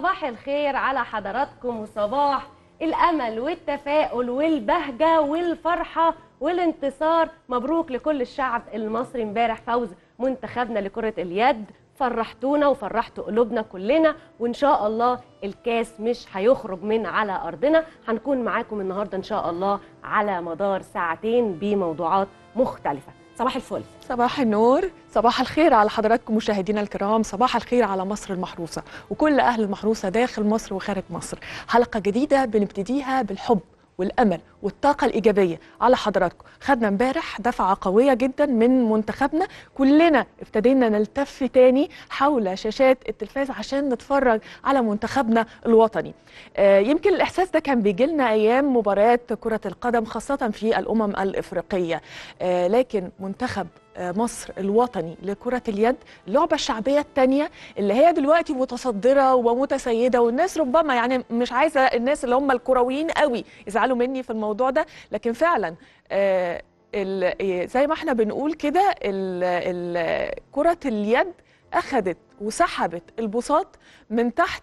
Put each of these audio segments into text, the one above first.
صباح الخير على حضراتكم وصباح الأمل والتفاؤل والبهجة والفرحة والانتصار. مبروك لكل الشعب المصري امبارح فوز منتخبنا لكرة اليد. فرحتونا وفرحتوا قلوبنا كلنا وإن شاء الله الكاس مش هيخرج من على أرضنا. هنكون معاكم النهارده إن شاء الله على مدار ساعتين بموضوعات مختلفة. صباح الفل. صباح النور. صباح الخير على حضراتكم مشاهدينا الكرام. صباح الخير على مصر المحروسة. وكل أهل المحروسة داخل مصر وخارج مصر. حلقة جديدة بنبتديها بالحب. والأمل والطاقة الإيجابية على حضراتكم. خدنا امبارح دفعة قوية جدا من منتخبنا. كلنا ابتدينا نلتف تاني حول شاشات التلفاز عشان نتفرج على منتخبنا الوطني. آه يمكن الإحساس ده كان بيجي لنا أيام مباريات كرة القدم خاصة في الأمم الإفريقية. آه لكن منتخب مصر الوطني لكرة اليد اللعبة الشعبية الثانية اللي هي دلوقتي متصدرة ومتسيدة والناس ربما يعني مش عايزة الناس اللي هم الكرويين قوي يزعلوا مني في الموضوع ده لكن فعلا آه زي ما إحنا بنقول كده كرة اليد أخذت وسحبت البساط من تحت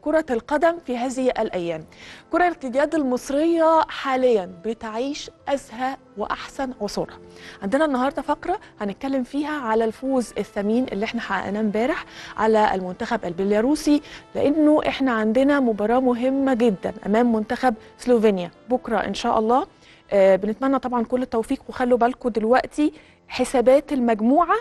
كرة القدم في هذه الأيام. كرة اليد المصرية حاليا بتعيش أزهى وأحسن عصورها عندنا النهاردة فقرة هنتكلم فيها على الفوز الثمين اللي إحنا حققناه امبارح على المنتخب البيلاروسي لأنه إحنا عندنا مباراة مهمة جدا أمام منتخب سلوفينيا. بكرة إن شاء الله بنتمنى طبعا كل التوفيق وخلوا بالكم دلوقتي حسابات المجموعة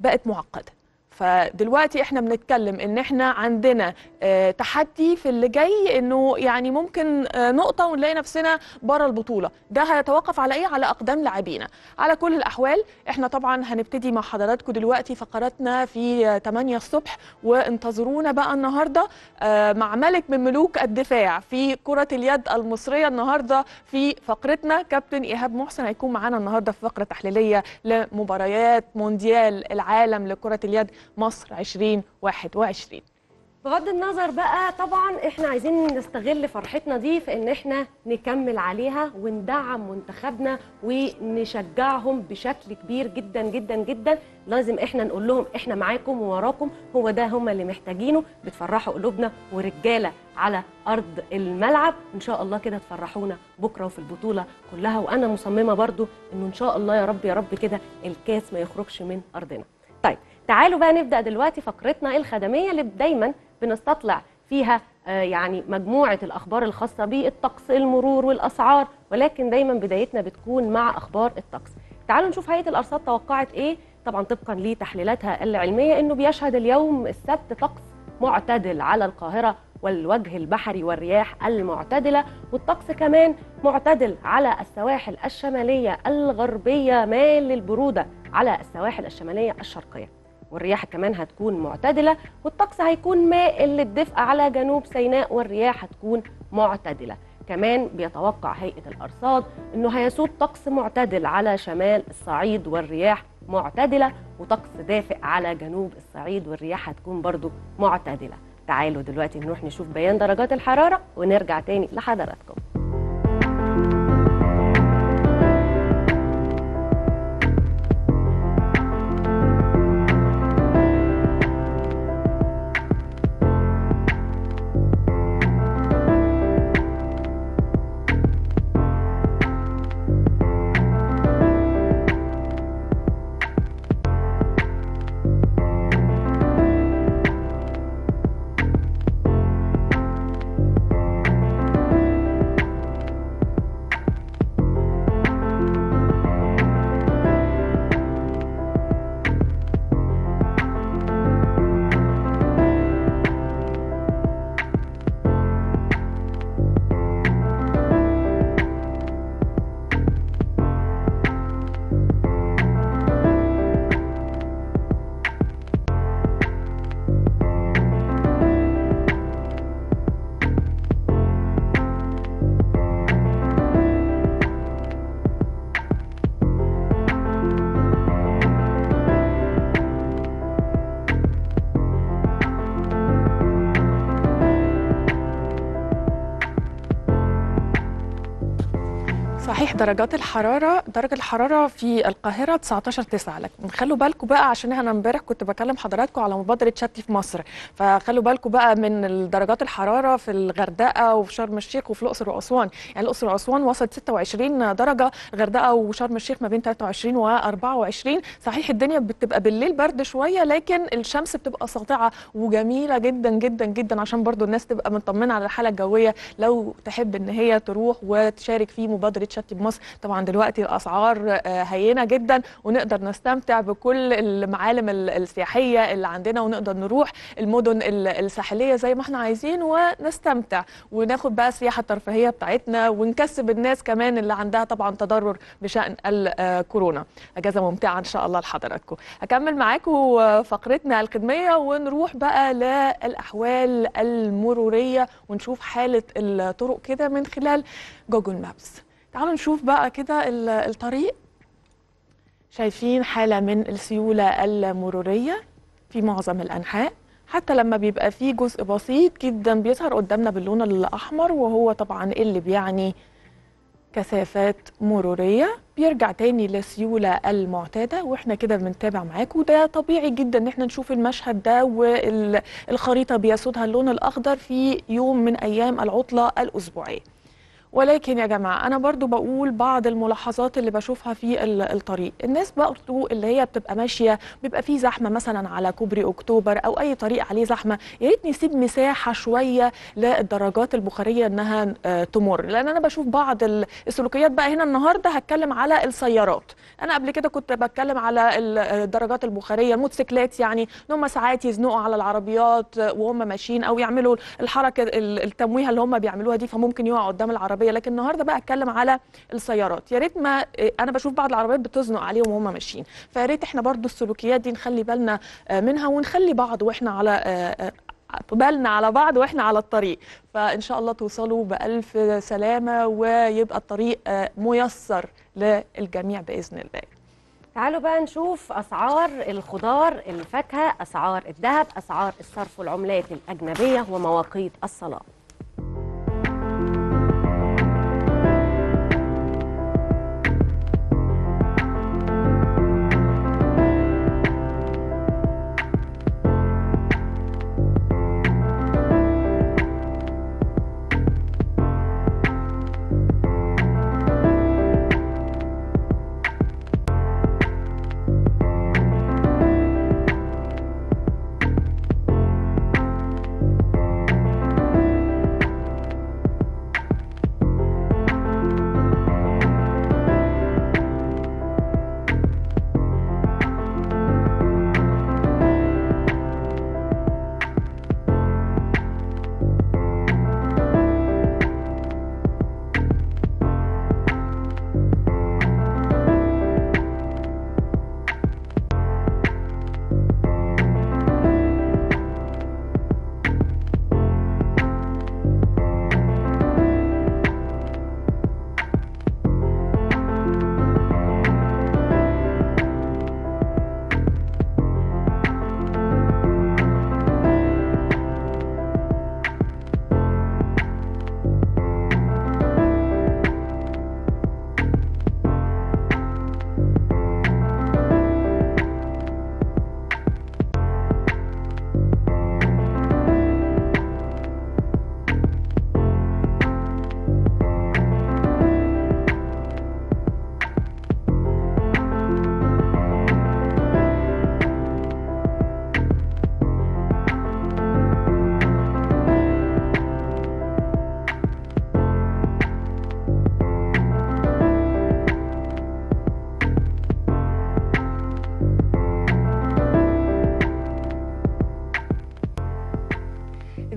بقت معقدة. فدلوقتي إحنا بنتكلم إن إحنا عندنا آه تحدي في اللي جاي إنه يعني ممكن آه نقطة ونلاقي نفسنا بره البطولة. ده هيتوقف على إيه؟ على أقدام لاعبينا. على كل الأحوال إحنا طبعا هنبتدي مع حضراتكم دلوقتي فقراتنا في 8 الصبح وانتظرونا بقى النهارده مع ملك من ملوك الدفاع في كرة اليد المصرية النهارده في فقرتنا. كابتن إيهاب محسن هيكون معانا النهارده في فقرة تحليلية لمباريات مونديال العالم لكرة اليد مصر 2021 بغض النظر بقى طبعا إحنا عايزين نستغل فرحتنا دي في إن إحنا نكمل عليها وندعم منتخبنا ونشجعهم بشكل كبير جدا جدا جدا. لازم إحنا نقول لهم إحنا معاكم ووراكم هو ده هم اللي محتاجينه. بتفرحوا قلوبنا ورجالة على أرض الملعب. إن شاء الله كده تفرحونا بكرة وفي البطولة كلها. وأنا مصممة برضو إنه إن شاء الله يا رب يا رب كده الكاس ما يخرجش من أرضنا. طيب تعالوا بقى نبدأ دلوقتي فقرتنا الخدمية اللي دايما بنستطلع فيها آه يعني مجموعة الأخبار الخاصة بالطقس المرور والأسعار ولكن دايما بدايتنا بتكون مع أخبار الطقس. تعالوا نشوف هيئة الأرصاد توقعت إيه. طبعا طبقا لتحليلاتها العلمية إنه بيشهد اليوم السبت طقس معتدل على القاهرة والوجه البحري والرياح المعتدلة والطقس كمان معتدل على السواحل الشمالية الغربية مال للبرودة على السواحل الشمالية الشرقية. والرياح كمان هتكون معتدلة والطقس هيكون مائل للدفء على جنوب سيناء والرياح هتكون معتدلة. كمان بيتوقع هيئة الأرصاد أنه هيسود طقس معتدل على شمال الصعيد والرياح معتدلة وطقس دافئ على جنوب الصعيد والرياح هتكون برضو معتدلة. تعالوا دلوقتي نروح نشوف بيان درجات الحرارة ونرجع تاني لحضراتكم. درجات الحرارة درجة الحرارة في القاهرة 19 9 لكن خلوا بالكم بقى عشان أنا امبارح كنت بكلم حضراتكم على مبادرة شتي في مصر. فخلوا بالكم بقى من درجات الحرارة في الغردقة وفي شرم الشيخ وفي الأقصر وأسوان. يعني الأقصر وأسوان وصلت 26 درجة غردقة وشرم الشيخ ما بين 23 و 24 صحيح الدنيا بتبقى بالليل برد شوية لكن الشمس بتبقى ساطعة وجميلة جدا جدا جدا. عشان برضو الناس تبقى مطمنة على الحالة الجوية. لو تحب إن هي تروح وتشارك في مبادرة شتي بمصر طبعا دلوقتي الأسعار آه، هينة جدا ونقدر نستمتع بكل المعالم ال- السياحية اللي عندنا ونقدر نروح المدن ال- الساحلية زي ما إحنا عايزين ونستمتع. وناخد بقى السياحة الترفيهية بتاعتنا ونكسب الناس كمان اللي عندها طبعا تضرر بشأن الكورونا أجازة ممتعة إن شاء الله لحضراتكم. هكمل معاكم فقرتنا الخدمية ونروح بقى للأحوال المرورية ونشوف حالة الطرق كده من خلال جوجل مابس. تعالوا نشوف بقى كده ال- الطريق. شايفين حالة من السيولة المرورية في معظم الأنحاء. حتى لما بيبقى فيه جزء بسيط جدا بيظهر قدامنا باللون الأحمر وهو طبعا اللي بيعني كثافات مرورية. بيرجع تاني للسيولة المعتادة وإحنا كده بنتابع معاكم وده طبيعي جدا إن إحنا نشوف المشهد ده والخريطة بيسودها اللون الأخضر في يوم من أيام العطلة الأسبوعية. ولكن يا جماعة أنا برضو بقول بعض الملاحظات اللي بشوفها في ال- الطريق. الناس برضو اللي هي بتبقى ماشية بيبقى فيه زحمة مثلا على كوبري أكتوبر أو أي طريق عليه زحمة يا ريت نسيب مساحة شوية للدراجات البخارية إنها آه، تمر. لأن أنا بشوف بعض ال- السلوكيات بقى هنا النهاردة هتكلم على السيارات. أنا قبل كده كنت بتكلم على ال- الدراجات البخارية الموتوسيكلات يعني إن هم ساعات يزنقوا على العربيات وهم ماشيين أو يعملوا الحركة ال- التمويهة اللي هم بيعملوها دي فممكن يقعوا قدام العربية لكن النهارده بقى أتكلم على السيارات. يا ريت ما إيه، أنا بشوف بعض العربيات بتزنق عليهم وهم ماشيين. فيا ريت إحنا برضو السلوكيات دي نخلي بالنا آه، منها ونخلي بعض وإحنا على آه، آه، بالنا على بعض وإحنا على الطريق. فإن شاء الله توصلوا بألف سلامة ويبقى الطريق آه، ميسر للجميع بإذن الله. تعالوا بقى نشوف أسعار الخضار الفاكهه أسعار الذهب أسعار الصرف والعملات الأجنبية ومواقيت الصلاة.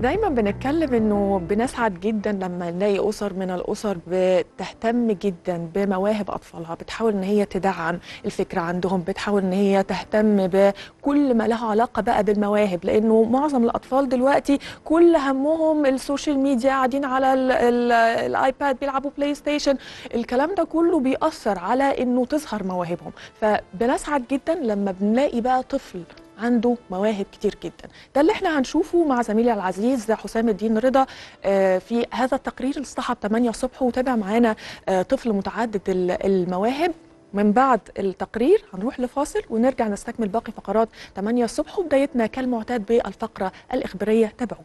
دايما بنتكلم إنه بنسعد جدا لما نلاقي أسر من الأسر بتهتم جدا بمواهب أطفالها بتحاول إن هي تدعم الفكرة عندهم بتحاول إن هي تهتم بكل ما له علاقة بقى بالمواهب لأنه معظم الأطفال دلوقتي كل همهم ال social media قاعدين على ال ال ال iPad بيلعبوا PlayStation الكلام ده كله بيأثر على إنه تظهر مواهبهم. فبنسعد جدا لما بنلاقي بقى طفل عنده مواهب كتير جدا. ده اللي إحنا هنشوفه مع زميلي العزيز حسام الدين رضا آه، في هذا التقرير اللي الصحة 8 الصبح وتابع معانا آه، طفل متعدد ال- المواهب. من بعد التقرير هنروح لفاصل ونرجع نستكمل باقي فقرات 8 الصبح وبدايتنا كالمعتاد بالفقرة الإخبارية. تابعونا.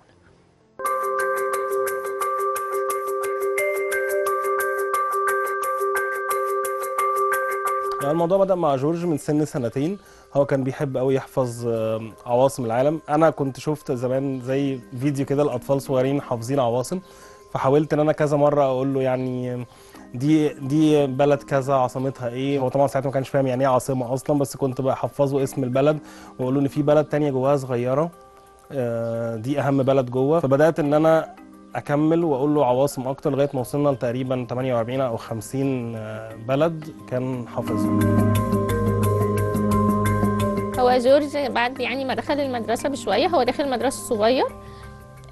يعني الموضوع بدأ مع جورج من سن سنتين. هو كان بيحب قوي يحفظ عواصم العالم. أنا كنت شفت زمان زي فيديو كده الأطفال صغيرين حافظين عواصم فحاولت إن أنا كذا مرة أقول له يعني دي دي بلد كذا عاصمتها إيه؟ هو طبعا ساعتها ما كانش فاهم يعني إيه عاصمة أصلا بس كنت بحفظه اسم البلد وأقول له إن في بلد تانية جواها صغيرة آه، دي أهم بلد جوه. فبدأت إن أنا أكمل وأقول له عواصم أكتر لغاية ما وصلنا لتقريبا 48 أو 50 آه، بلد كان حافظهم هو جورج بعد يعني ما دخل المدرسة بشوية هو داخل المدرسة صغير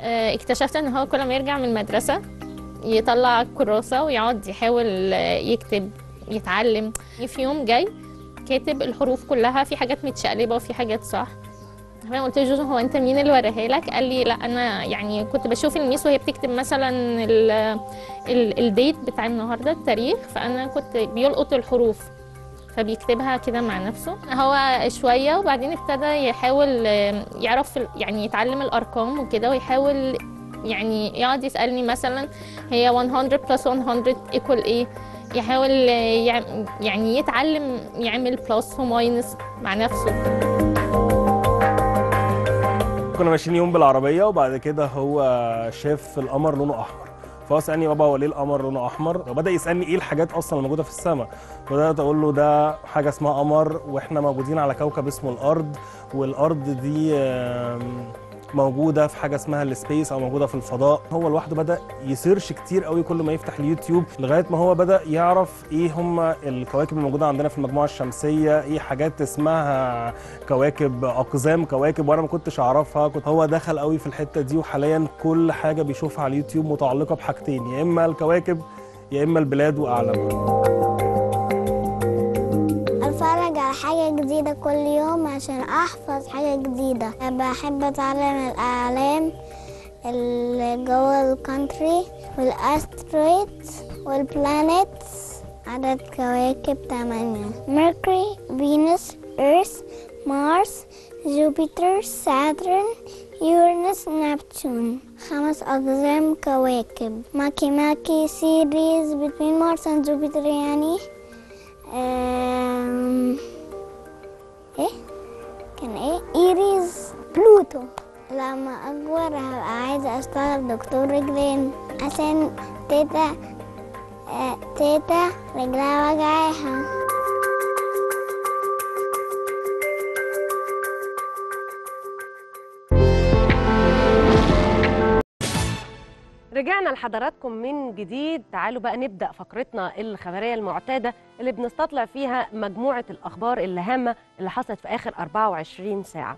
آه، اكتشفت إن هو كل ما يرجع من المدرسة يطلع كراسة ويقعد يحاول آه، يكتب يتعلم. في يوم جاي كاتب الحروف كلها في حاجات متشقلبة وفي حاجات صح. فانا قلت له جوجو هو أنت مين اللي وراها لك؟ قال لي لا أنا يعني كنت بشوف ال miss وهي بتكتب مثلا ال ال ال date بتاع النهارده التاريخ فأنا كنت بيلقط الحروف. فبيكتبها كده مع نفسه. هو شوية وبعدين ابتدى يحاول يعرف يعني يتعلم الأرقام وكده ويحاول يعني يقعد يسألني مثلا هي 100 plus 100 equal إيه يحاول يعني يتعلم يعمل plus و minus مع نفسه. كنا ماشيين يوم بالعربية وبعد كده هو شاف القمر لونه أحمر. فهو سالني بابا هو ليه القمر لونه أحمر. وبدأ يسألني إيه الحاجات أصلا الموجودة في السماء. بدأت أقول له ده حاجة اسمها قمر وإحنا موجودين على كوكب اسمه الأرض. والأرض دي موجودة في حاجة اسمها ال space أو موجودة في الفضاء. هو لوحده بدأ ي search كتير قوي كل ما يفتح اليوتيوب لغاية ما هو بدأ يعرف إيه هم الكواكب الموجوده عندنا في المجموعة الشمسية إيه حاجات اسمها كواكب أقزام كواكب وأنا ما كنتش أعرفها. كنت هو دخل قوي في الحتة دي وحاليا كل حاجة بيشوفها على اليوتيوب متعلقة بحاجتين يا إما الكواكب يا إما البلاد واعلامها اتفرج على حاجة جديدة كل يوم عشان أحفظ حاجة جديدة. بحب أتعلم الأعلام اللي جوه ال country وال asteroid وال planets عدد كواكب تمانية. Mercury Venus Earth Mars Jupiter Saturn Uranus Neptune خمس أقزام كواكب. ماكي ماكي سيريز Mars and Jupiter يعني؟ أم... إيه؟ كان إيه؟ إيريز بلوتو. لما أكبر هبقى عايزة أشتغل دكتور رجلين عشان تيتا آه تيتا رجلها وجعاها. رجعنا لحضراتكم من جديد. تعالوا بقى نبدأ فقرتنا الخبرية المعتادة اللي بنستطلع فيها مجموعة الأخبار الهامة اللي حصلت في آخر 24 ساعة.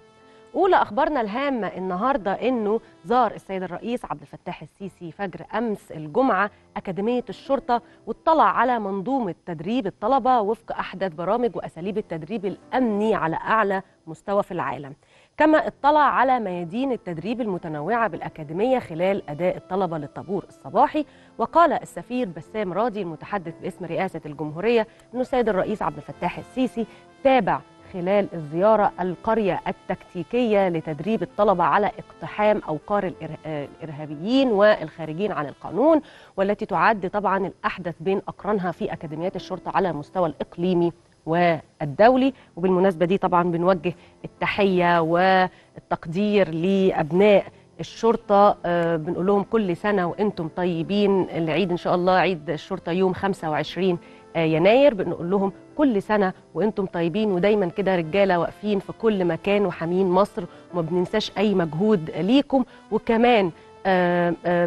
أولى أخبارنا الهامة النهاردة إنه زار السيد الرئيس عبد الفتاح السيسي فجر أمس الجمعة أكاديمية الشرطة واطلع على منظومة تدريب الطلبة وفق أحدث برامج وأساليب التدريب الأمني على أعلى مستوى في العالم كما اطلع على ميادين التدريب المتنوعة بالأكاديمية خلال أداء الطلبة للطابور الصباحي وقال السفير بسام راضي المتحدث باسم رئاسة الجمهورية أن السيد الرئيس عبد الفتاح السيسي تابع خلال الزيارة القرية التكتيكية لتدريب الطلبة على اقتحام أوقار الإر- الإرهابيين والخارجين عن القانون والتي تعد طبعا الأحدث بين أقرانها في أكاديميات الشرطة على المستوى الإقليمي والدولي. وبالمناسبة دي طبعا بنوجه التحية والتقدير لأبناء الشرطة. آه، بنقول لهم كل سنة وأنتم طيبين. العيد إن شاء الله عيد الشرطة يوم 25 آه، يناير. بنقول لهم كل سنة وأنتم طيبين. ودايما كده رجالة واقفين في كل مكان وحامين مصر. وما بننساش أي مجهود ليكم. وكمان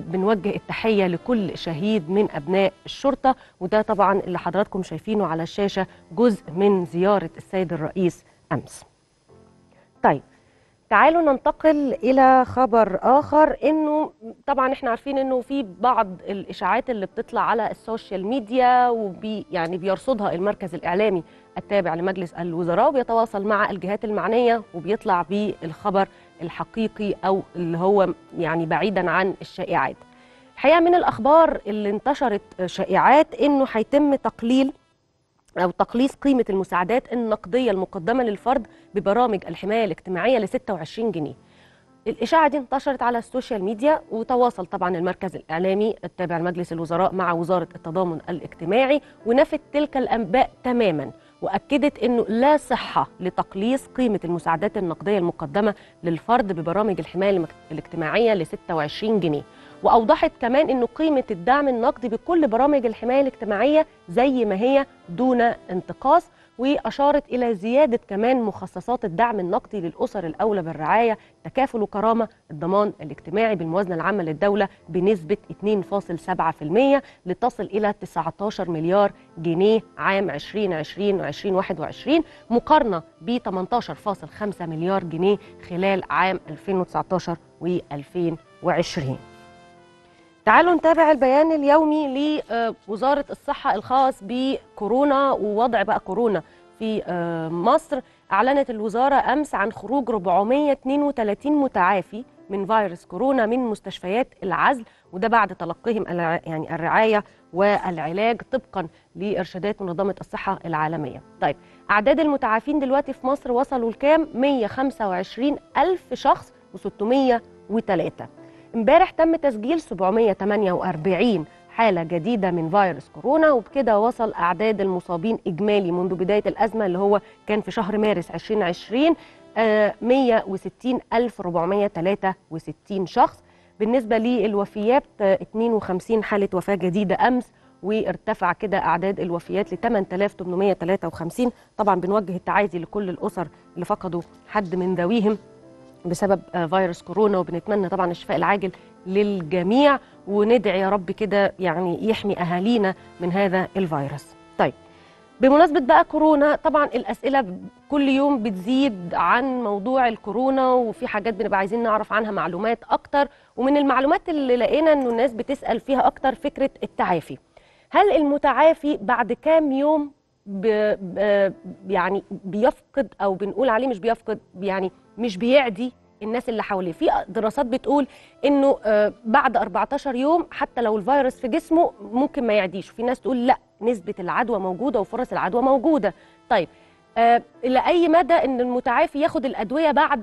بنوجه التحية لكل شهيد من أبناء الشرطة وده طبعا اللي حضراتكم شايفينه على الشاشة جزء من زيارة السيد الرئيس أمس. طيب تعالوا ننتقل إلى خبر آخر إنه طبعا إحنا عارفين إنه في بعض الإشاعات اللي بتطلع على ال social media وبي يعني بيرصدها المركز الإعلامي التابع لمجلس الوزراء وبيتواصل مع الجهات المعنية وبيطلع بالخبر الحقيقي أو اللي هو يعني بعيدا عن الشائعات. الحقيقة من الأخبار اللي انتشرت شائعات إنه هيتم تقليل أو تقليص قيمة المساعدات النقدية المقدمة للفرد ببرامج الحماية الاجتماعية ل 26 جنيه. الإشاعة دي انتشرت على ال social media وتواصل طبعا المركز الإعلامي التابع لمجلس الوزراء مع وزارة التضامن الاجتماعي ونفت تلك الأنباء تماما وأكدت أنه لا صحة لتقليص قيمة المساعدات النقدية المقدمة للفرد ببرامج الحماية الاجتماعية ل 26 جنيه. وأوضحت كمان أنه قيمة الدعم النقدي بكل برامج الحماية الاجتماعية زي ما هي دون انتقاص وأشارت إلى زيادة كمان مخصصات الدعم النقدي للأسر الأولى بالرعاية تكافل وكرامة الضمان الاجتماعي بالموازنة العامة للدولة بنسبة 2.7% لتصل إلى 19 مليار جنيه عام 2020 و2021 مقارنة ب 18.5 مليار جنيه خلال عام 2019 و2020 تعالوا نتابع البيان اليومي لوزارة الصحة الخاص بكورونا ووضع بقى كورونا في مصر. أعلنت الوزارة أمس عن خروج 432 متعافي من فيروس كورونا من مستشفيات العزل وده بعد تلقيهم يعني الرعاية والعلاج طبقا لإرشادات منظمة الصحة العالمية. طيب أعداد المتعافين دلوقتي في مصر وصلوا لكام؟ 125 ألف شخص و603 امبارح تم تسجيل 748 حالة جديدة من فيروس كورونا وبكده وصل أعداد المصابين إجمالي منذ بداية الأزمة اللي هو كان في شهر مارس 2020 آه 160463 شخص. بالنسبة للوفيات آه 52 حالة وفاة جديدة أمس وارتفع كده أعداد الوفيات ل 8853 طبعا بنوجه التعازي لكل الأسر اللي فقدوا حد من ذويهم. بسبب فيروس كورونا وبنتمنى طبعا الشفاء العاجل للجميع وندعي يا رب كده يعني يحمي أهالينا من هذا الفيروس. طيب بمناسبة بقى كورونا طبعا الأسئلة كل يوم بتزيد عن موضوع الكورونا وفي حاجات بنبقى عايزين نعرف عنها معلومات أكتر ومن المعلومات اللي لقينا إنه الناس بتسأل فيها أكتر فكرة التعافي. هل المتعافي بعد كام يوم ب ب يعني بيفقد أو بنقول عليه مش بيفقد يعني مش بيعدي الناس اللي حواليه. في دراسات بتقول إنه بعد 14 يوم حتى لو الفيروس في جسمه ممكن ما يعديش. وفي ناس تقول لأ نسبة العدوى موجودة وفرص العدوى موجودة. طيب إلى أي مدى إن المتعافي ياخد الأدوية بعد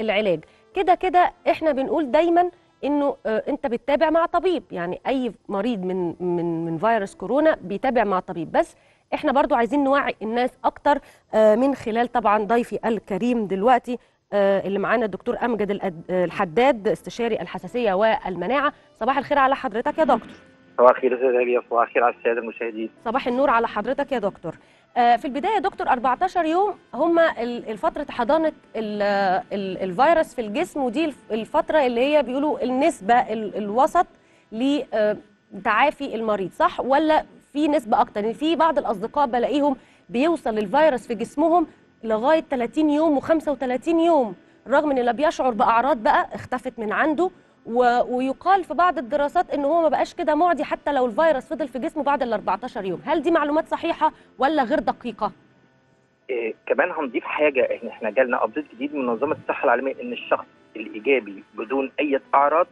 العلاج؟ كده كده إحنا بنقول دايما إنه أنت بتتابع مع طبيب. يعني أي مريض من من من فيروس كورونا بيتابع مع طبيب. بس إحنا برضو عايزين نوعي الناس أكتر من خلال طبعا ضيفي الكريم دلوقتي اللي معانا الدكتور أمجد الحداد استشاري الحساسية والمناعة. صباح الخير على حضرتك يا دكتور. صباح الخير يا أستاذ صباح الخير على السادة المشاهدين. صباح النور على حضرتك يا دكتور. في البداية يا دكتور 14 يوم هم الفترة حضانة الفيروس في الجسم ودي الفترة اللي هي بيقولوا النسبة الوسط لتعافي المريض صح؟ ولا في نسبة أكتر يعني في بعض الأصدقاء بلاقيهم بيوصل الفيروس في جسمهم لغاية 30 يوم و35 يوم رغم إن لا بيشعر بأعراض بقى اختفت من عنده و... ويقال في بعض الدراسات إن هو ما بقاش كده معدي حتى لو الفيروس فضل في جسمه بعد ال 14 يوم. هل دي معلومات صحيحة ولا غير دقيقة؟ إيه كمان هنضيف حاجة ان إحنا جالنا ابديت جديد من منظمه الصحة العالمية إن الشخص الإيجابي بدون أي أعراض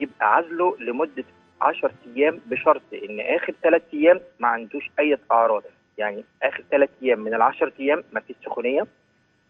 يبقى عزله لمدة 10 أيام بشرط إن آخر 3 أيام ما عندوش أي أعراض. يعني آخر ثلاث أيام من العشر أيام ما فيش سخونية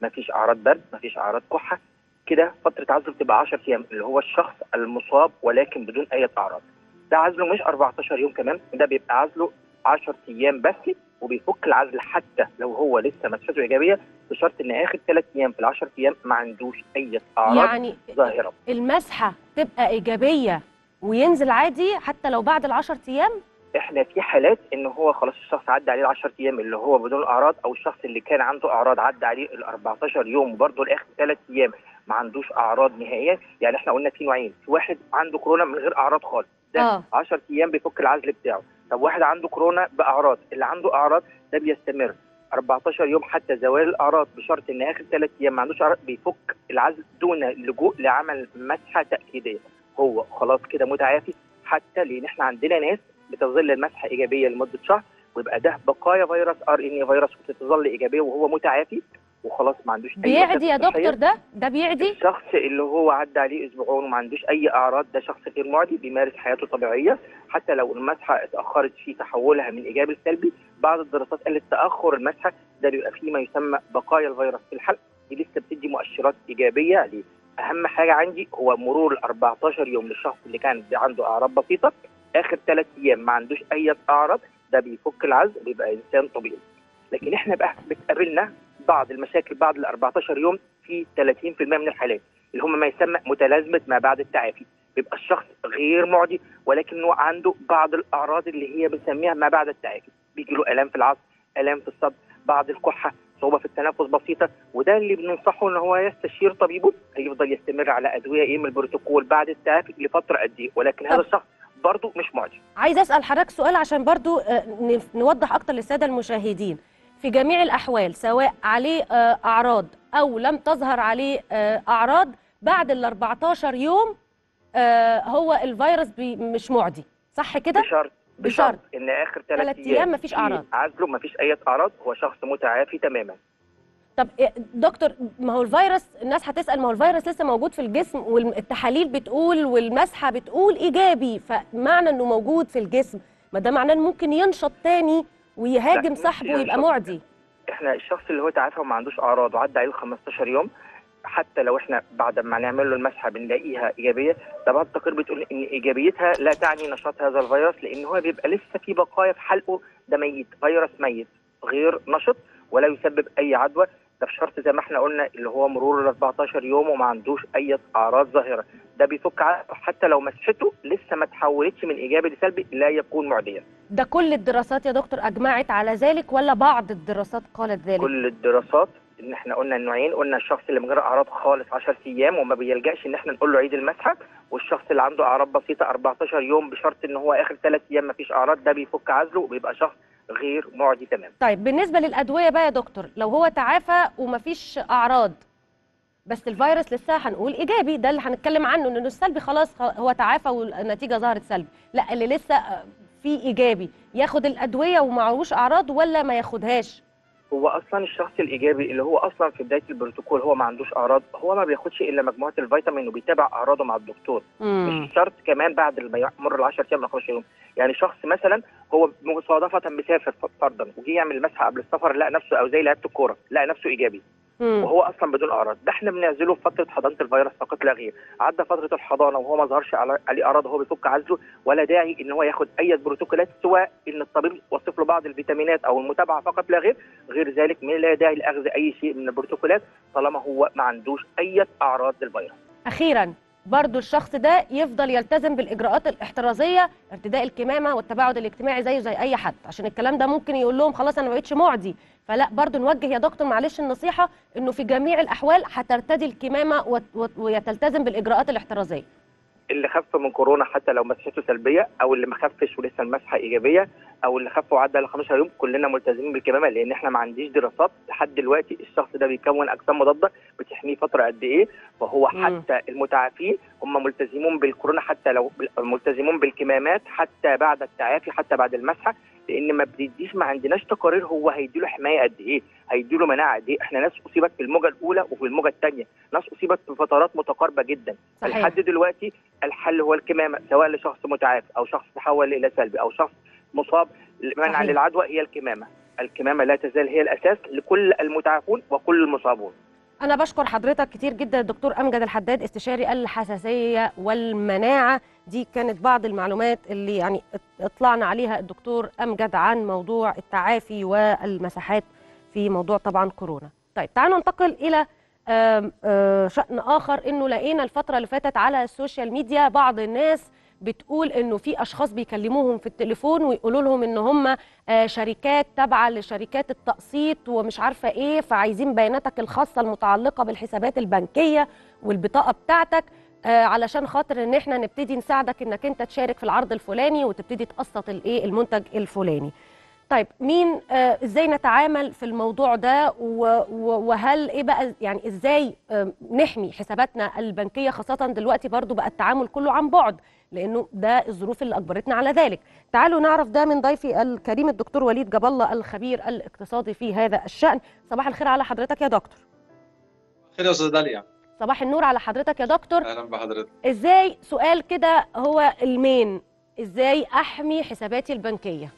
ما فيش أعراض برد ما فيش أعراض كحة. كده فترة عزله بتبقى 10 أيام اللي هو الشخص المصاب ولكن بدون أي أعراض. ده عزله مش 14 يوم كمان ده بيبقى عزله 10 أيام بس وبيفك العزل حتى لو هو لسه مسافته إيجابية بشرط إن آخر ثلاث أيام في ال 10 أيام ما عندوش أي أعراض يعني ظاهرة. المسحة تبقى إيجابية. وينزل عادي حتى لو بعد ال 10 أيام؟ إحنا في حالات إن هو خلاص الشخص عدى عليه ال 10 أيام اللي هو بدون أعراض أو الشخص اللي كان عنده أعراض عدى عليه ال 14 يوم وبرده الآخر ثلاث أيام ما عندوش أعراض نهائيا. يعني إحنا قلنا في نوعين في واحد عنده كورونا من غير أعراض خالص. ده آه. 10 أيام بيفك العزل بتاعه. طب واحد عنده كورونا بأعراض اللي عنده أعراض ده بيستمر. 14 يوم حتى زوال الأعراض بشرط إن آخر ثلاث أيام ما عندوش أعراض بيفك العزل دون اللجوء لعمل مسحة تأكيدية. هو خلاص كده متعافي. حتى لأن إحنا عندنا ناس بتظل المسحه إيجابية لمدة شهر ويبقى ده بقايا فيروس آر إن فيروس وتظل إيجابية وهو متعافي وخلاص ما عندوش أي بيعدي يا. دكتور ده؟ ده بيعدي؟ الشخص اللي هو عدى عليه أسبوعين وما عندوش أي أعراض ده شخص غير معدي بيمارس حياته طبيعية. حتى لو المسحة اتأخرت في تحولها من إيجابي لسلبي بعض الدراسات قالت تأخر المسحة ده بيبقى فيه ما يسمى بقايا الفيروس في الحلق. دي لسه بتدي مؤشرات إيجابية عليه أهم حاجة عندي هو مرور ال 14 يوم للشخص اللي كان عنده أعراض بسيطة آخر ثلاث أيام ما عندوش أي أعراض ده بيفك العزل بيبقى إنسان طبيعي. لكن إحنا بقى بتقابلنا بعض المشاكل بعد ال 14 يوم في 30% من الحالات اللي هم ما يسمى متلازمة ما بعد التعافي. بيبقى الشخص غير معدي ولكنه عنده بعض الأعراض اللي هي بنسميها ما بعد التعافي. بيجي له آلام في العصب آلام في الصدر بعض الكحة صعوبة في التنفس بسيطة وده اللي بننصحه إن هو يستشير طبيبه هيفضل يستمر على أدوية إيه من البروتوكول بعد التعافي لفترة قد إيه. ولكن هذا. الشخص برضه مش معدي عايز أسأل حضرتك سؤال عشان برضو آه، نوضح أكتر للسادة المشاهدين. في جميع الأحوال سواء عليه آه، أعراض أو لم تظهر عليه آه، أعراض بعد ال 14 يوم هو الفيروس مش معدي. صح كده؟ بشرط بشرط. إن آخر ثلاث أيام مفيش أعراض. عزله مفيش أي أعراض هو شخص متعافي تماما طب إيه- دكتور ما هو الفيروس الناس هتسأل ما هو الفيروس لسه موجود في الجسم والتحاليل بتقول والمسحة بتقول إيجابي فمعنى إنه موجود في الجسم ما ده معناه إنه ممكن ينشط تاني ويهاجم صاحبه ويبقى. معدي إحنا الشخص اللي هو تعافى وما عندوش أعراض وعدى عليه 15 يوم حتى لو إحنا بعد ما نعمل له المسحه بنلاقيها إيجابية ده بعض التقارير بتقول إن إيجابيتها لا تعني نشاط هذا الفيروس لأن هو بيبقى لسه في بقايا في حلقه ده ميت فيروس ميت غير نشط ولا يسبب أي عدوى ده بشرط زي ما إحنا قلنا اللي هو مرور ال 14 يوم وما عندوش أي أعراض ظاهرة. ده بيفك حتى لو مسحته لسه ما تحولتش من إيجابي لسلبي لا يكون معديا ده كل الدراسات يا دكتور أجمعت على ذلك ولا بعض الدراسات قالت ذلك؟ كل الدراسات إن إحنا قلنا النوعين قلنا الشخص اللي من غير أعراض خالص 10 أيام وما بيلجأش إن إحنا نقول له عيد المسحة والشخص اللي عنده أعراض بسيطة 14 يوم بشرط إن هو آخر ثلاث أيام ما فيش أعراض ده بيفك عزله وبيبقى شخص غير معدي تماما طيب بالنسبة للأدوية بقى يا دكتور لو هو تعافى ومفيش أعراض بس الفيروس لسه هنقول إيجابي ده اللي هنتكلم عنه إنه السلبي خلاص هو تعافى والنتيجة ظهرت سلبي لا اللي لسه آه، في إيجابي ياخد الأدوية ومعهوش أعراض ولا ما ياخدهاش؟ هو أصلا الشخص الإيجابي اللي هو أصلا في بداية البروتوكول هو ما عندوش أعراض هو ما بياخدش إلا مجموعة الفيتامين وبيتابع أعراضه مع الدكتور. مش شرط كمان بعد ما يمر ال 10 أيام 15 يوم. يعني شخص مثلا هو مصادفه مسافر فرضا وجي يعمل مسحه قبل السفر لقى نفسه أو زي لعيبة الكورة لقى نفسه إيجابي. مم. وهو أصلا بدون أعراض. ده إحنا بنعزله في فترة حضانة الفيروس فقط لا غير. عدى فترة الحضانة وهو ما ظهرش على- عليه أعراض وهو بيفك عزله ولا داعي إن هو ياخد أي بروتوكولات سواء إن الطبيب وصف له بعض الفيتامينات أو المتابعة فقط لا غير. غير ذلك من لا داعي لأخذ أي شيء من البروتوكولات طالما هو ما عندوش أي أعراض للفيروس. أخيرا برضو الشخص ده يفضل يلتزم بالإجراءات الاحترازية ارتداء الكمامة والتباعد الاجتماعي زيه زي أي حد. عشان الكلام ده ممكن يقول لهم خلاص أنا ما بقتش معدي. فلا برضو نوجه يا دكتور معلش النصيحة إنه في جميع الأحوال هترتدي الكمامة ويتلتزم بالإجراءات الاحترازية اللي خف من كورونا حتى لو مسحته سلبية أو اللي ما خفش ولسه المسحة إيجابية أو اللي خف وعدى ال 15 يوم كلنا ملتزمين بالكمامة لأن إحنا ما عنديش دراسات لحد دلوقتي الشخص ده بيكون أجسام مضادة بتحميه فترة قد إيه فهو مم. حتى المتعافين هم ملتزمون بالكورونا حتى لو ملتزمون بالكمامات حتى بعد التعافي حتى بعد المسحه لأن ما بنديش ما عندناش تقارير هو هيديله حماية قد إيه هيديله مناعة قد إيه. إحنا ناس أصيبت في الموجة الأولى وفي الموجة الثانية ناس أصيبت في فترات متقاربة جدا. صحيح. لحد دلوقتي الحل هو الكمامة سواء لشخص متعافى أو شخص تحول إلى سلبي أو شخص مصاب. صحيح. للعدوى هي الكمامة. الكمامة لا تزال هي الأساس لكل المتعافون وكل المصابون. أنا بشكر حضرتك كتير جدا الدكتور أمجد الحداد استشاري الحساسية والمناعة. دي كانت بعض المعلومات اللي يعني اطلعنا عليها الدكتور أمجد عن موضوع التعافي والمساحات في موضوع طبعا كورونا. طيب تعالوا ننتقل إلى آه، شأن آخر إنه لقينا الفترة اللي فاتت على ال social media بعض الناس بتقول إنه في أشخاص بيكلموهم في التليفون ويقولوا لهم إن هم آه، شركات تابعة لشركات التقسيط ومش عارفة إيه فعايزين بياناتك الخاصة المتعلقة بالحسابات البنكية والبطاقة بتاعتك آه، علشان خاطر إن إحنا نبتدي نساعدك إنك أنت تشارك في العرض الفلاني وتبتدي تقسط الإيه المنتج الفلاني. طيب مين آه، إزاي نتعامل في الموضوع ده؟ وهل إيه بقى يعني إزاي آه، نحمي حساباتنا البنكية؟ خاصة دلوقتي برضو بقى التعامل كله عن بعد لأنه ده الظروف اللي أجبرتنا على ذلك. تعالوا نعرف ده من ضيفي الكريم الدكتور وليد جاب الله الخبير الاقتصادي في هذا الشأن. صباح الخير على حضرتك يا دكتور. خير يا أستاذ داليا. صباح النور على حضرتك يا دكتور. أهلا بحضرتك. إزاي سؤال كده هو المين إزاي أحمي حساباتي البنكية؟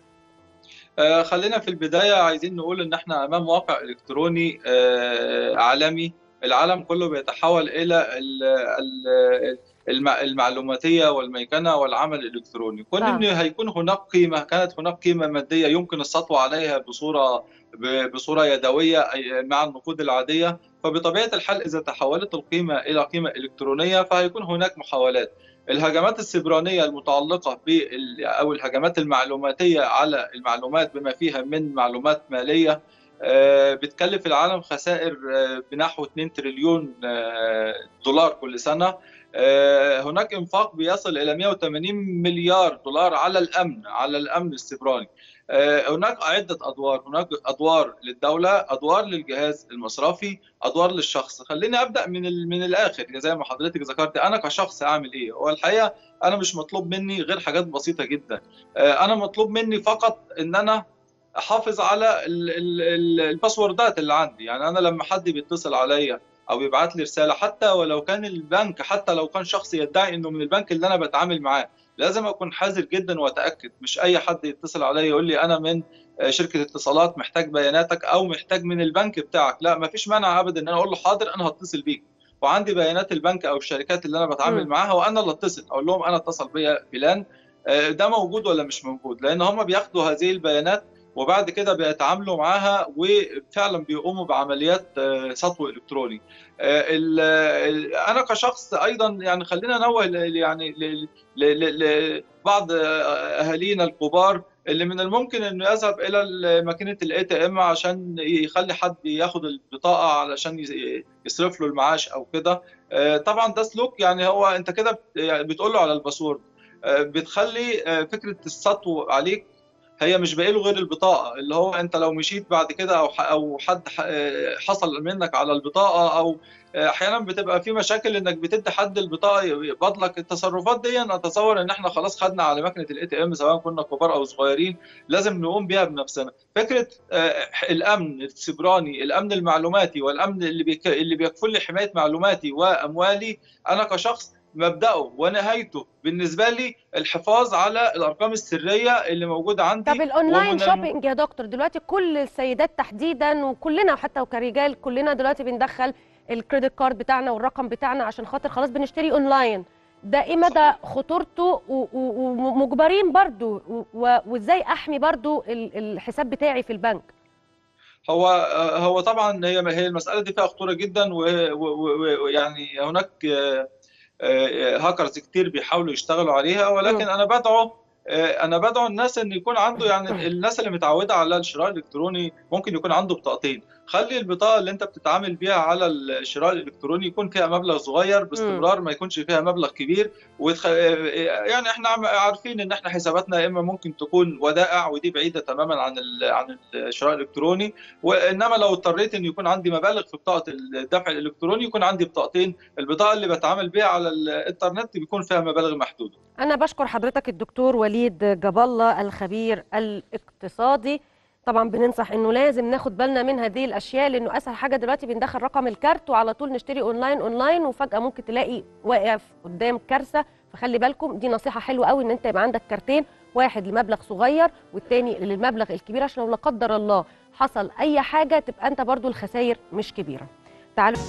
خلينا في البداية عايزين نقول إن إحنا أمام واقع إلكتروني آه عالمي. العالم كله بيتحول إلى ال- ال- الم- المعلوماتية والميكنة والعمل الإلكتروني. كون آه. ان هيكون هناك قيمة كانت هناك قيمة مادية يمكن السطو عليها بصورة بصورة يدوية مع النقود العادية. فبطبيعة الحال إذا تحولت القيمة إلى قيمة إلكترونية فهيكون هناك محاولات. الهجمات السبرانيه المتعلقة أو الهجمات المعلوماتية على المعلومات بما فيها من معلومات مالية آه، بتكلف العالم خسائر آه، بنحو 2 تريليون آه، دولار كل سنة. هناك إنفاق بيصل إلى 180 مليار دولار على الأمن على الأمن السبراني هناك عدة أدوار. هناك أدوار للدولة أدوار للجهاز المصرفي أدوار للشخص. خليني أبدأ من من الآخر زي ما حضرتك ذكرت أنا كشخص أعمل إيه؟ هو الحقيقة أنا مش مطلوب مني غير حاجات بسيطة جدا. آه، أنا مطلوب مني فقط إن أنا أحافظ على ال- ال- ال- الباسوردات اللي عندي. يعني أنا لما حد بيتصل عليا أو بيبعت لي رسالة حتى ولو كان البنك حتى لو كان شخص يدعي إنه من البنك اللي أنا بتعامل معاه لازم أكون حذر جدا وأتأكد. مش أي حد يتصل عليا يقول لي أنا من آه، شركة اتصالات محتاج بياناتك أو محتاج من البنك بتاعك. لا مفيش مانع ابدا إن أنا أقول له حاضر أنا هتصل بيك. وعندي بيانات البنك أو الشركات اللي أنا بتعامل مم. معاها وأنا اللي أتصل. أقول لهم أنا اتصل بيا فلان. آه، ده موجود ولا مش موجود؟ لأن هم بياخدوا هذه البيانات وبعد كده بيتعاملوا معاها وفعلا بيقوموا بعمليات آه، سطو إلكتروني. آه، ال- أنا كشخص أيضا يعني خلينا ننوه يعني لبعض آه، أهالينا الكبار اللي من الممكن إنه يذهب إلى ال- ماكينه ال ATM عشان يخلي حد ياخد البطاقة علشان يصرف له المعاش أو كده. آه، طبعا ده سلوك يعني هو أنت كده بت- بتقول له على ال password. آه، بتخلي آه، فكرة السطو عليك هي مش باقي له غير البطاقة اللي هو أنت لو مشيت بعد كده أو أو حد آه، حصل منك على البطاقة أو آه، أحيانا بتبقى في مشاكل إنك بتدي حد البطاقة يقبض لك التصرفات دي أنا اتصور إن إحنا خلاص خدنا على مكنة ال ATM سواء كنا كبار أو صغيرين لازم نقوم بيها بنفسنا فكرة آه، الأمن السبراني الأمن المعلوماتي والأمن اللي. اللي بيكفل لي حماية معلوماتي وأموالي أنا كشخص مبدأه ونهايته. بالنسبة لي الحفاظ على الأرقام السرية اللي موجودة عندي طب الم- shopping يا دكتور دلوقتي كل السيدات تحديدا وكلنا حتى وكرجال كلنا دلوقتي بندخل ال credit card بتاعنا والرقم بتاعنا عشان خاطر خلاص بنشتري أونلاين. ده إيه مدى خطورته ومجبرين برضو وإزاي أحمي برضو ال- الحساب بتاعي في البنك؟ هو هو طبعا هي هي المسألة دي فيها خطورة جدا ويعني هناك هاكرز كتير بيحاولوا يشتغلوا عليها ولكن أنا بدعو آه، أنا بدعو الناس إن يكون عنده يعني الناس اللي متعودة على الشراء الإلكتروني ممكن يكون عنده بطاقتين. خلي البطاقة اللي انت بتتعامل بيها على الشراء الإلكتروني يكون فيها مبلغ صغير باستمرار ما يكونش فيها مبلغ كبير. وتخ... يعني إحنا عارفين ان إحنا حساباتنا يا إما ممكن تكون ودائع ودي بعيدة تماما عن ال... عن الشراء الإلكتروني. وإنما لو اضطريت إن يكون عندي مبالغ في بطاقة الدفع الإلكتروني يكون عندي بطاقتين. البطاقة اللي بتعامل بيها على الإنترنت بيكون فيها مبالغ محدودة. أنا بشكر حضرتك الدكتور وليد جاب الله الخبير الاقتصادي. طبعا بننصح إنه لازم ناخد بالنا من هذه الأشياء لأنه أسهل حاجة دلوقتي بندخل رقم الكارت وعلى طول نشتري online online وفجأة ممكن تلاقي واقف قدام كارثة. فخلي بالكم دي نصيحة حلوة قوي إن أنت يبقى عندك كارتين واحد لمبلغ صغير والتاني للمبلغ الكبير عشان لو لا قدر الله حصل أي حاجة تبقى أنت برضو الخسائر مش كبيرة. تعالوا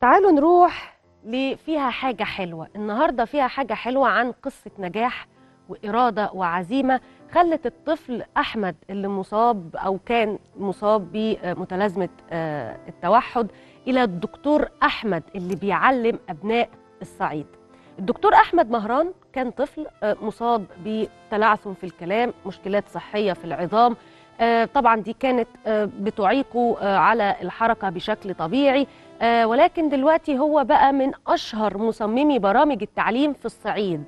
تعالوا نروح لفيها حاجة حلوة. النهاردة فيها حاجة حلوة عن قصة نجاح. وإرادة وعزيمة خلت الطفل أحمد اللي مصاب أو كان مصاب بمتلازمة آه، التوحد إلى الدكتور أحمد اللي بيعلم أبناء الصعيد. الدكتور أحمد مهران كان طفل آه، مصاب بتلعثم في الكلام مشكلات صحية في العظام. آه، طبعا دي كانت بتعيقه على الحركة بشكل طبيعي. ولكن دلوقتي هو بقى من أشهر مصممي برامج التعليم في الصعيد.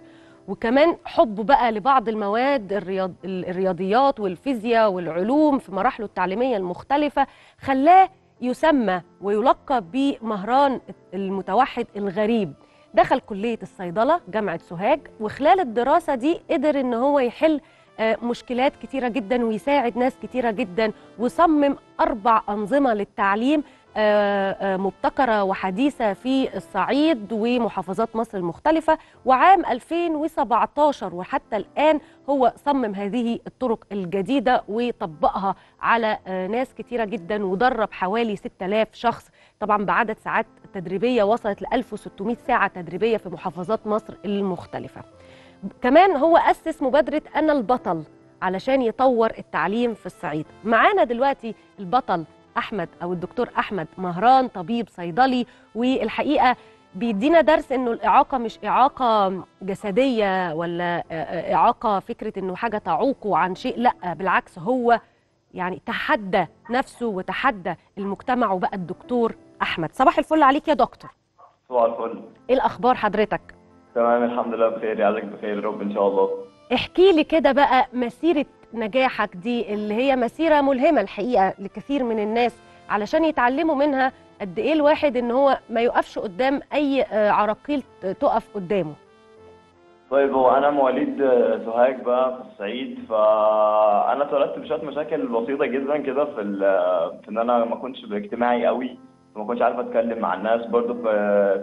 وكمان حبه بقى لبعض المواد الرياض الرياضيات والفيزياء والعلوم في مراحله التعليمية المختلفة خلاه يسمى ويلقب بمهران المتوحد الغريب. دخل كلية الصيدلة جامعة سوهاج وخلال الدراسة دي قدر إن هو يحل آه، مشكلات كتيرة جدا ويساعد ناس كتيرة جدا وصمم أربع أنظمة للتعليم آه، آه، مبتكرة وحديثة في الصعيد ومحافظات مصر المختلفة وعام 2017 وحتى الآن هو صمم هذه الطرق الجديدة وطبقها على آه، ناس كتيرة جدا ودرب حوالي 6000 شخص طبعا بعدد ساعات تدريبية وصلت ل 1600 ساعة تدريبية في محافظات مصر المختلفة. كمان هو أسس مبادرة أنا البطل علشان يطور التعليم في الصعيد. معانا دلوقتي البطل أحمد أو الدكتور أحمد مهران طبيب صيدلي والحقيقة بيدينا درس إنه الإعاقة مش إعاقة جسدية ولا إعاقة فكرة إنه حاجة تعوقه عن شيء لأ بالعكس هو يعني تحدى نفسه وتحدى المجتمع وبقى الدكتور أحمد. صباح الفل عليك يا دكتور. صباح الفل. إيه الأخبار حضرتك؟ تمام الحمد لله بخير يعزك بخير يا رب إن شاء الله. احكي لي كده بقى مسيرة نجاحك دي اللي هي مسيرة ملهمة الحقيقة لكثير من الناس علشان يتعلموا منها قد إيه الواحد إن هو ما يقفش قدام أي آه، عراقيل تقف قدامه. طيب هو أنا مواليد آه، سوهاج بقى في الصعيد فانا اتولدت بشوية مشاكل بسيطة جدا كده في في إن أنا ما كنتش اجتماعي قوي ما كنتش عارف أتكلم مع الناس. برضو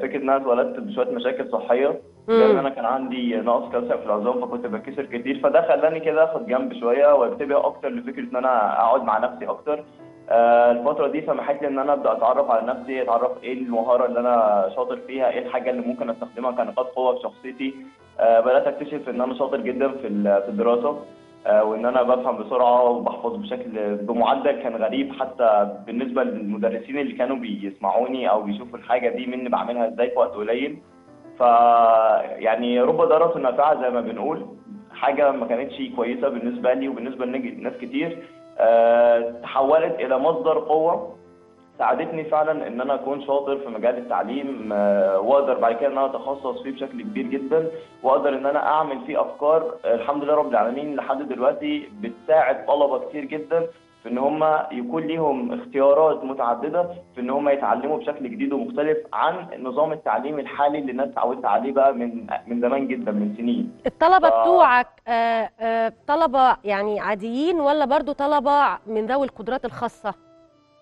فكرة إن أنا اتولدت بشوية مشاكل صحية لأن أنا كان عندي نقص كالسيوم في العظام فكنت بتكسر كتير فده خلاني كده اخد جنب شوية وانتبه أكتر لفكرة إن أنا أقعد مع نفسي أكتر آه، الفترة دي سمحت لي إن أنا أبدأ أتعرف على نفسي، أتعرف إيه المهارة اللي أنا شاطر فيها، إيه الحاجة اللي ممكن أستخدمها كنقاط قوة في شخصيتي. آه، بدأت أكتشف إن أنا شاطر جدا في الدراسة آه، وإن أنا بفهم بسرعة وبحفظ بشكل بمعدل كان غريب حتى بالنسبة للمدرسين اللي كانوا بيسمعوني أو بيشوفوا الحاجة دي مني بعملها إزاي في وقت قليل. ف يعني رب ضارة نافعة زي ما بنقول حاجة ما كانتش كويسة بالنسبة لي وبالنسبة لناس كتير آه، تحولت إلى مصدر قوة ساعدتني فعلا إن أنا أكون شاطر في مجال التعليم آه، وأقدر بعد كده إن أنا أتخصص فيه بشكل كبير جدا وأقدر إن أنا أعمل فيه أفكار الحمد لله رب العالمين لحد دلوقتي بتساعد طلبة كتير جدا في إن هم يكون ليهم اختيارات متعددة في إن هم يتعلموا بشكل جديد ومختلف عن نظام التعليم الحالي اللي الناس اتعودت عليه بقى من من زمان جدا من سنين. الطلبة ف- بتوعك آه، آه، طلبة يعني عاديين ولا برضو طلبة من ذوي القدرات الخاصة؟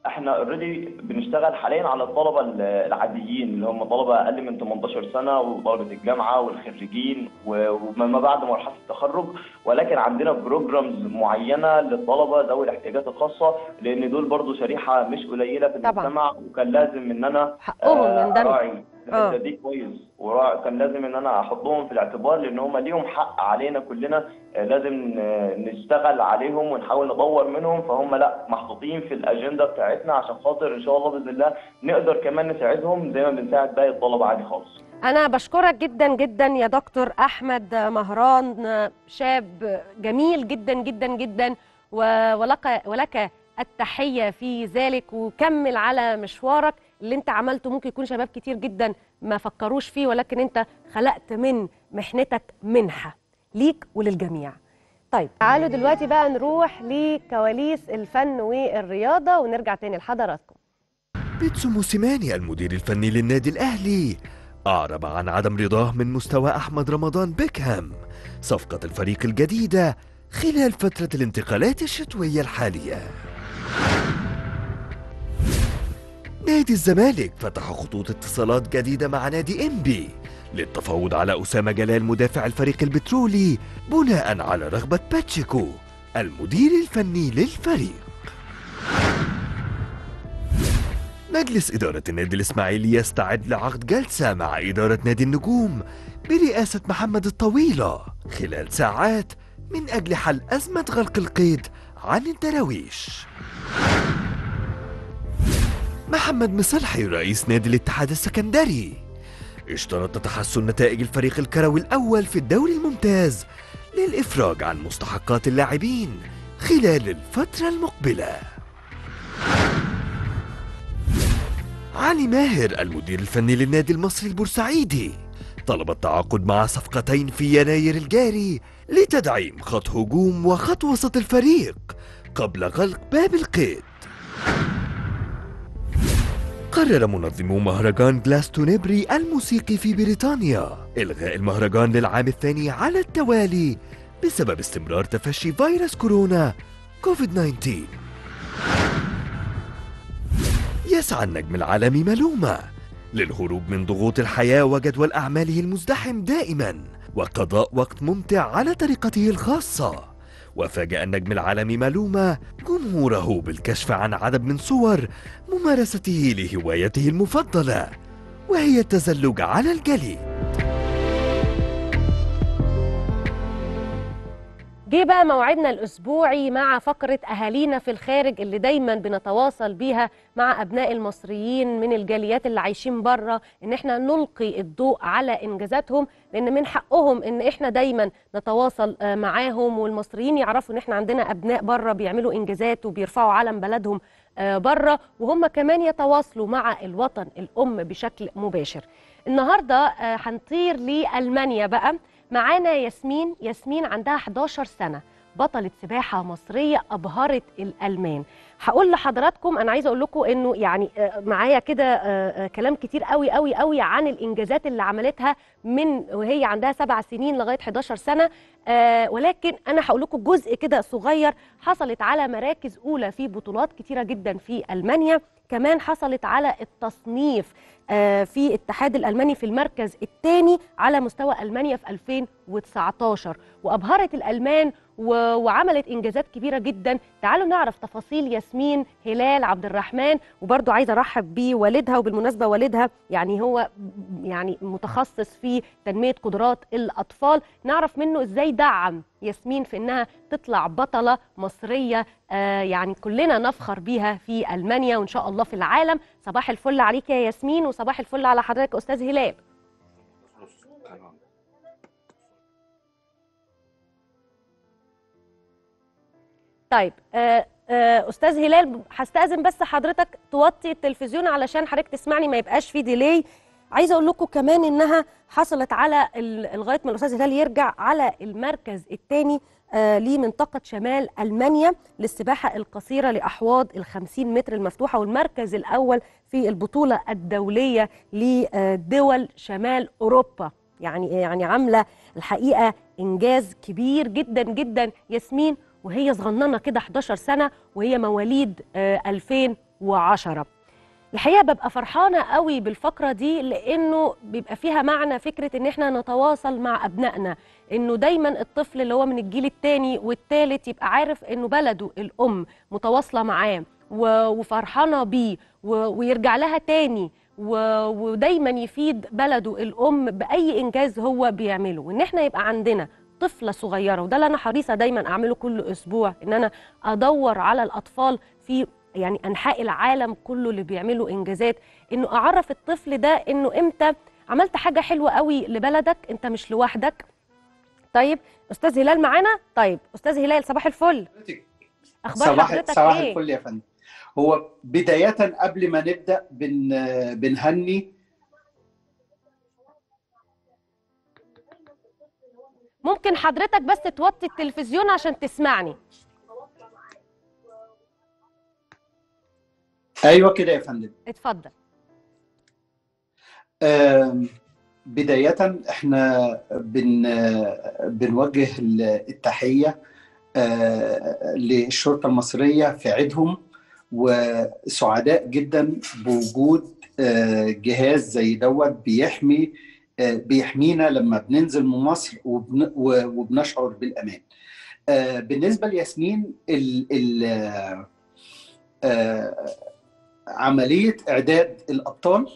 إحنا اوريدي بنشتغل حاليا على الطلبة ال- العاديين اللي هم طلبة أقل من 18 سنة وطلبة الجامعة والخريجين وما بعد مرحلة التخرج ولكن عندنا بروجرامز معينة للطلبة ذوي الاحتياجات الخاصة لأن دول برضو شريحة مش قليلة في طبعاً. المجتمع وكان لازم إن أنا حقهم آه، آه. الحته دي كويس. وكان لازم إن أنا أحطهم في الاعتبار لأن هم ليهم حق علينا كلنا. آه، لازم آه، نشتغل عليهم ونحاول نطور منهم. فهم لأ محطوطين في الأجندة بتاعتنا عشان خاطر إن شاء الله بإذن الله نقدر كمان نساعدهم زي ما بنساعد باقي الطلبة عادي خالص. أنا بشكرك جدا جدا يا دكتور أحمد مهران. شاب جميل جدا جدا جدا. ولك ولك التحية في ذلك. وكمل على مشوارك. اللي انت عملته ممكن يكون شباب كتير جدا ما فكروش فيه ولكن انت خلقت من محنتك منحة ليك وللجميع. طيب تعالوا دلوقتي بقى نروح لكواليس الفن والرياضة ونرجع تاني لحضراتكم. بيتسو موسيماني المدير الفني للنادي الأهلي. أعرب عن عدم رضاه من مستوى أحمد رمضان بيكهام صفقة الفريق الجديدة خلال فترة الانتقالات الشتوية الحالية. نادي الزمالك فتح خطوط اتصالات جديدة مع نادي إنبي للتفاوض على أسامة جلال مدافع الفريق البترولي بناء على رغبة باتشيكو المدير الفني للفريق. مجلس إدارة النادي الإسماعيلي يستعد لعقد جلسة مع إدارة نادي النجوم برئاسة محمد الطويلة خلال ساعات من أجل حل أزمة غلق القيد عن الدراويش محمد مصلحي رئيس نادي الاتحاد السكندري. اشترط تحسن نتائج الفريق الكروي الأول في الدوري الممتاز للإفراج عن مستحقات اللاعبين خلال الفترة المقبلة. علي ماهر المدير الفني للنادي المصري البورسعيدي طلب التعاقد مع صفقتين في يناير الجاري لتدعيم خط هجوم وخط وسط الفريق قبل غلق باب القيد. قرر منظمو مهرجان جلاستونيبري الموسيقي في بريطانيا إلغاء المهرجان للعام الثاني على التوالي بسبب استمرار تفشي فيروس كورونا كوفيد 19 يسعى النجم العالمي ملومة للهروب من ضغوط الحياة وجدول أعماله المزدحم دائما وقضاء وقت ممتع على طريقته الخاصة. وفاجأ النجم العالمي ملومة جمهوره بالكشف عن عدد من صور ممارسته لهوايته المفضلة وهي التزلج على الجليد. جه بقى موعدنا الأسبوعي مع فقرة أهالينا في الخارج اللي دايما بنتواصل بيها مع أبناء المصريين من الجاليات اللي عايشين بره إن إحنا نلقي الضوء على إنجازاتهم. لأن من حقهم إن إحنا دايما نتواصل آه، معاهم والمصريين يعرفوا إن إحنا عندنا أبناء بره بيعملوا إنجازات وبيرفعوا علم بلدهم آه، بره وهم كمان يتواصلوا مع الوطن الأم بشكل مباشر. النهارده آه، هنطير لألمانيا بقى. معانا ياسمين. ياسمين عندها 11 سنة بطلة سباحة مصرية أبهرت الألمان. هقول لحضراتكم أنا عايزة أقول لكم إنه يعني آه، معايا كده آه، آه، كلام كتير قوي قوي قوي عن الإنجازات اللي عملتها من وهي عندها سبع سنين لغاية 11 سنة. آه، ولكن أنا هقول لكم جزء كده صغير حصلت على مراكز أولى في بطولات كتيرة جدا في ألمانيا. كمان حصلت على التصنيف في الاتحاد الألماني في المركز الثاني على مستوى ألمانيا في 2019 وأبهرت الألمان وعملت إنجازات كبيرة جدا. تعالوا نعرف تفاصيل ياسمين هلال عبد الرحمن وبرضو عايزة أرحب بوالدها وبالمناسبة والدها يعني هو يعني متخصص في تنمية قدرات الأطفال. نعرف منه إزاي دعم ياسمين في إنها تطلع بطلة مصرية آه يعني كلنا نفخر بيها في ألمانيا وإن شاء الله في العالم. صباح الفل عليك يا ياسمين وصباح الفل على حضرتك أستاذ هلال. طيب آه آه أستاذ هلال هستأذن بس حضرتك توطي التلفزيون علشان حضرتك تسمعني ما يبقاش في ديلي عايزة أقول لكم كمان إنها حصلت على لغايه ما الأستاذ هلال يرجع على المركز الثاني آه لمنطقة شمال ألمانيا للسباحة القصيرة لأحواض ال 50 متر المفتوحة والمركز الأول في البطولة الدولية لدول شمال أوروبا. يعني يعني عاملة الحقيقة إنجاز كبير جدا جدا. ياسمين وهي صغننة كده 11 سنة وهي مواليد آه، 2010 الحقيقة ببقى فرحانة قوي بالفقرة دي لأنه بيبقى فيها معنى فكرة إن إحنا نتواصل مع أبنائنا. إنه دايما الطفل اللي هو من الجيل الثاني والثالث يبقى عارف إنه بلده الأم متواصلة معاه وفرحانة بيه ويرجع لها تاني ودايما يفيد بلده الأم بأي إنجاز هو بيعمله. وإن إحنا يبقى عندنا طفلة صغيرة وده اللي أنا حريصة دايما أعمله كل أسبوع إن أنا أدور على الأطفال في يعني أنحاء العالم كله اللي بيعملوا إنجازات. إنه أعرف الطفل ده إنه إمتى؟ عملت حاجة حلوة قوي لبلدك أنت مش لوحدك. طيب أستاذ هلال معانا؟ طيب أستاذ هلال صباح الفل. أخبار صباح حضرتك صباح إيه؟ الفل يا فندم. هو بداية قبل ما نبدأ بن بنهني ممكن حضرتك بس توطي التلفزيون عشان تسمعني. أيوة كده يا فندم. اتفضل. بداية إحنا بن بنوجه التحية للشرطة المصرية في عيدهم وسعداء جدا بوجود جهاز زي دوت بيحمي بيحمينا لما بننزل من مصر وبن- وبنشعر بالأمان. آه، بالنسبة لياسمين ال ال آه، عملية إعداد الأبطال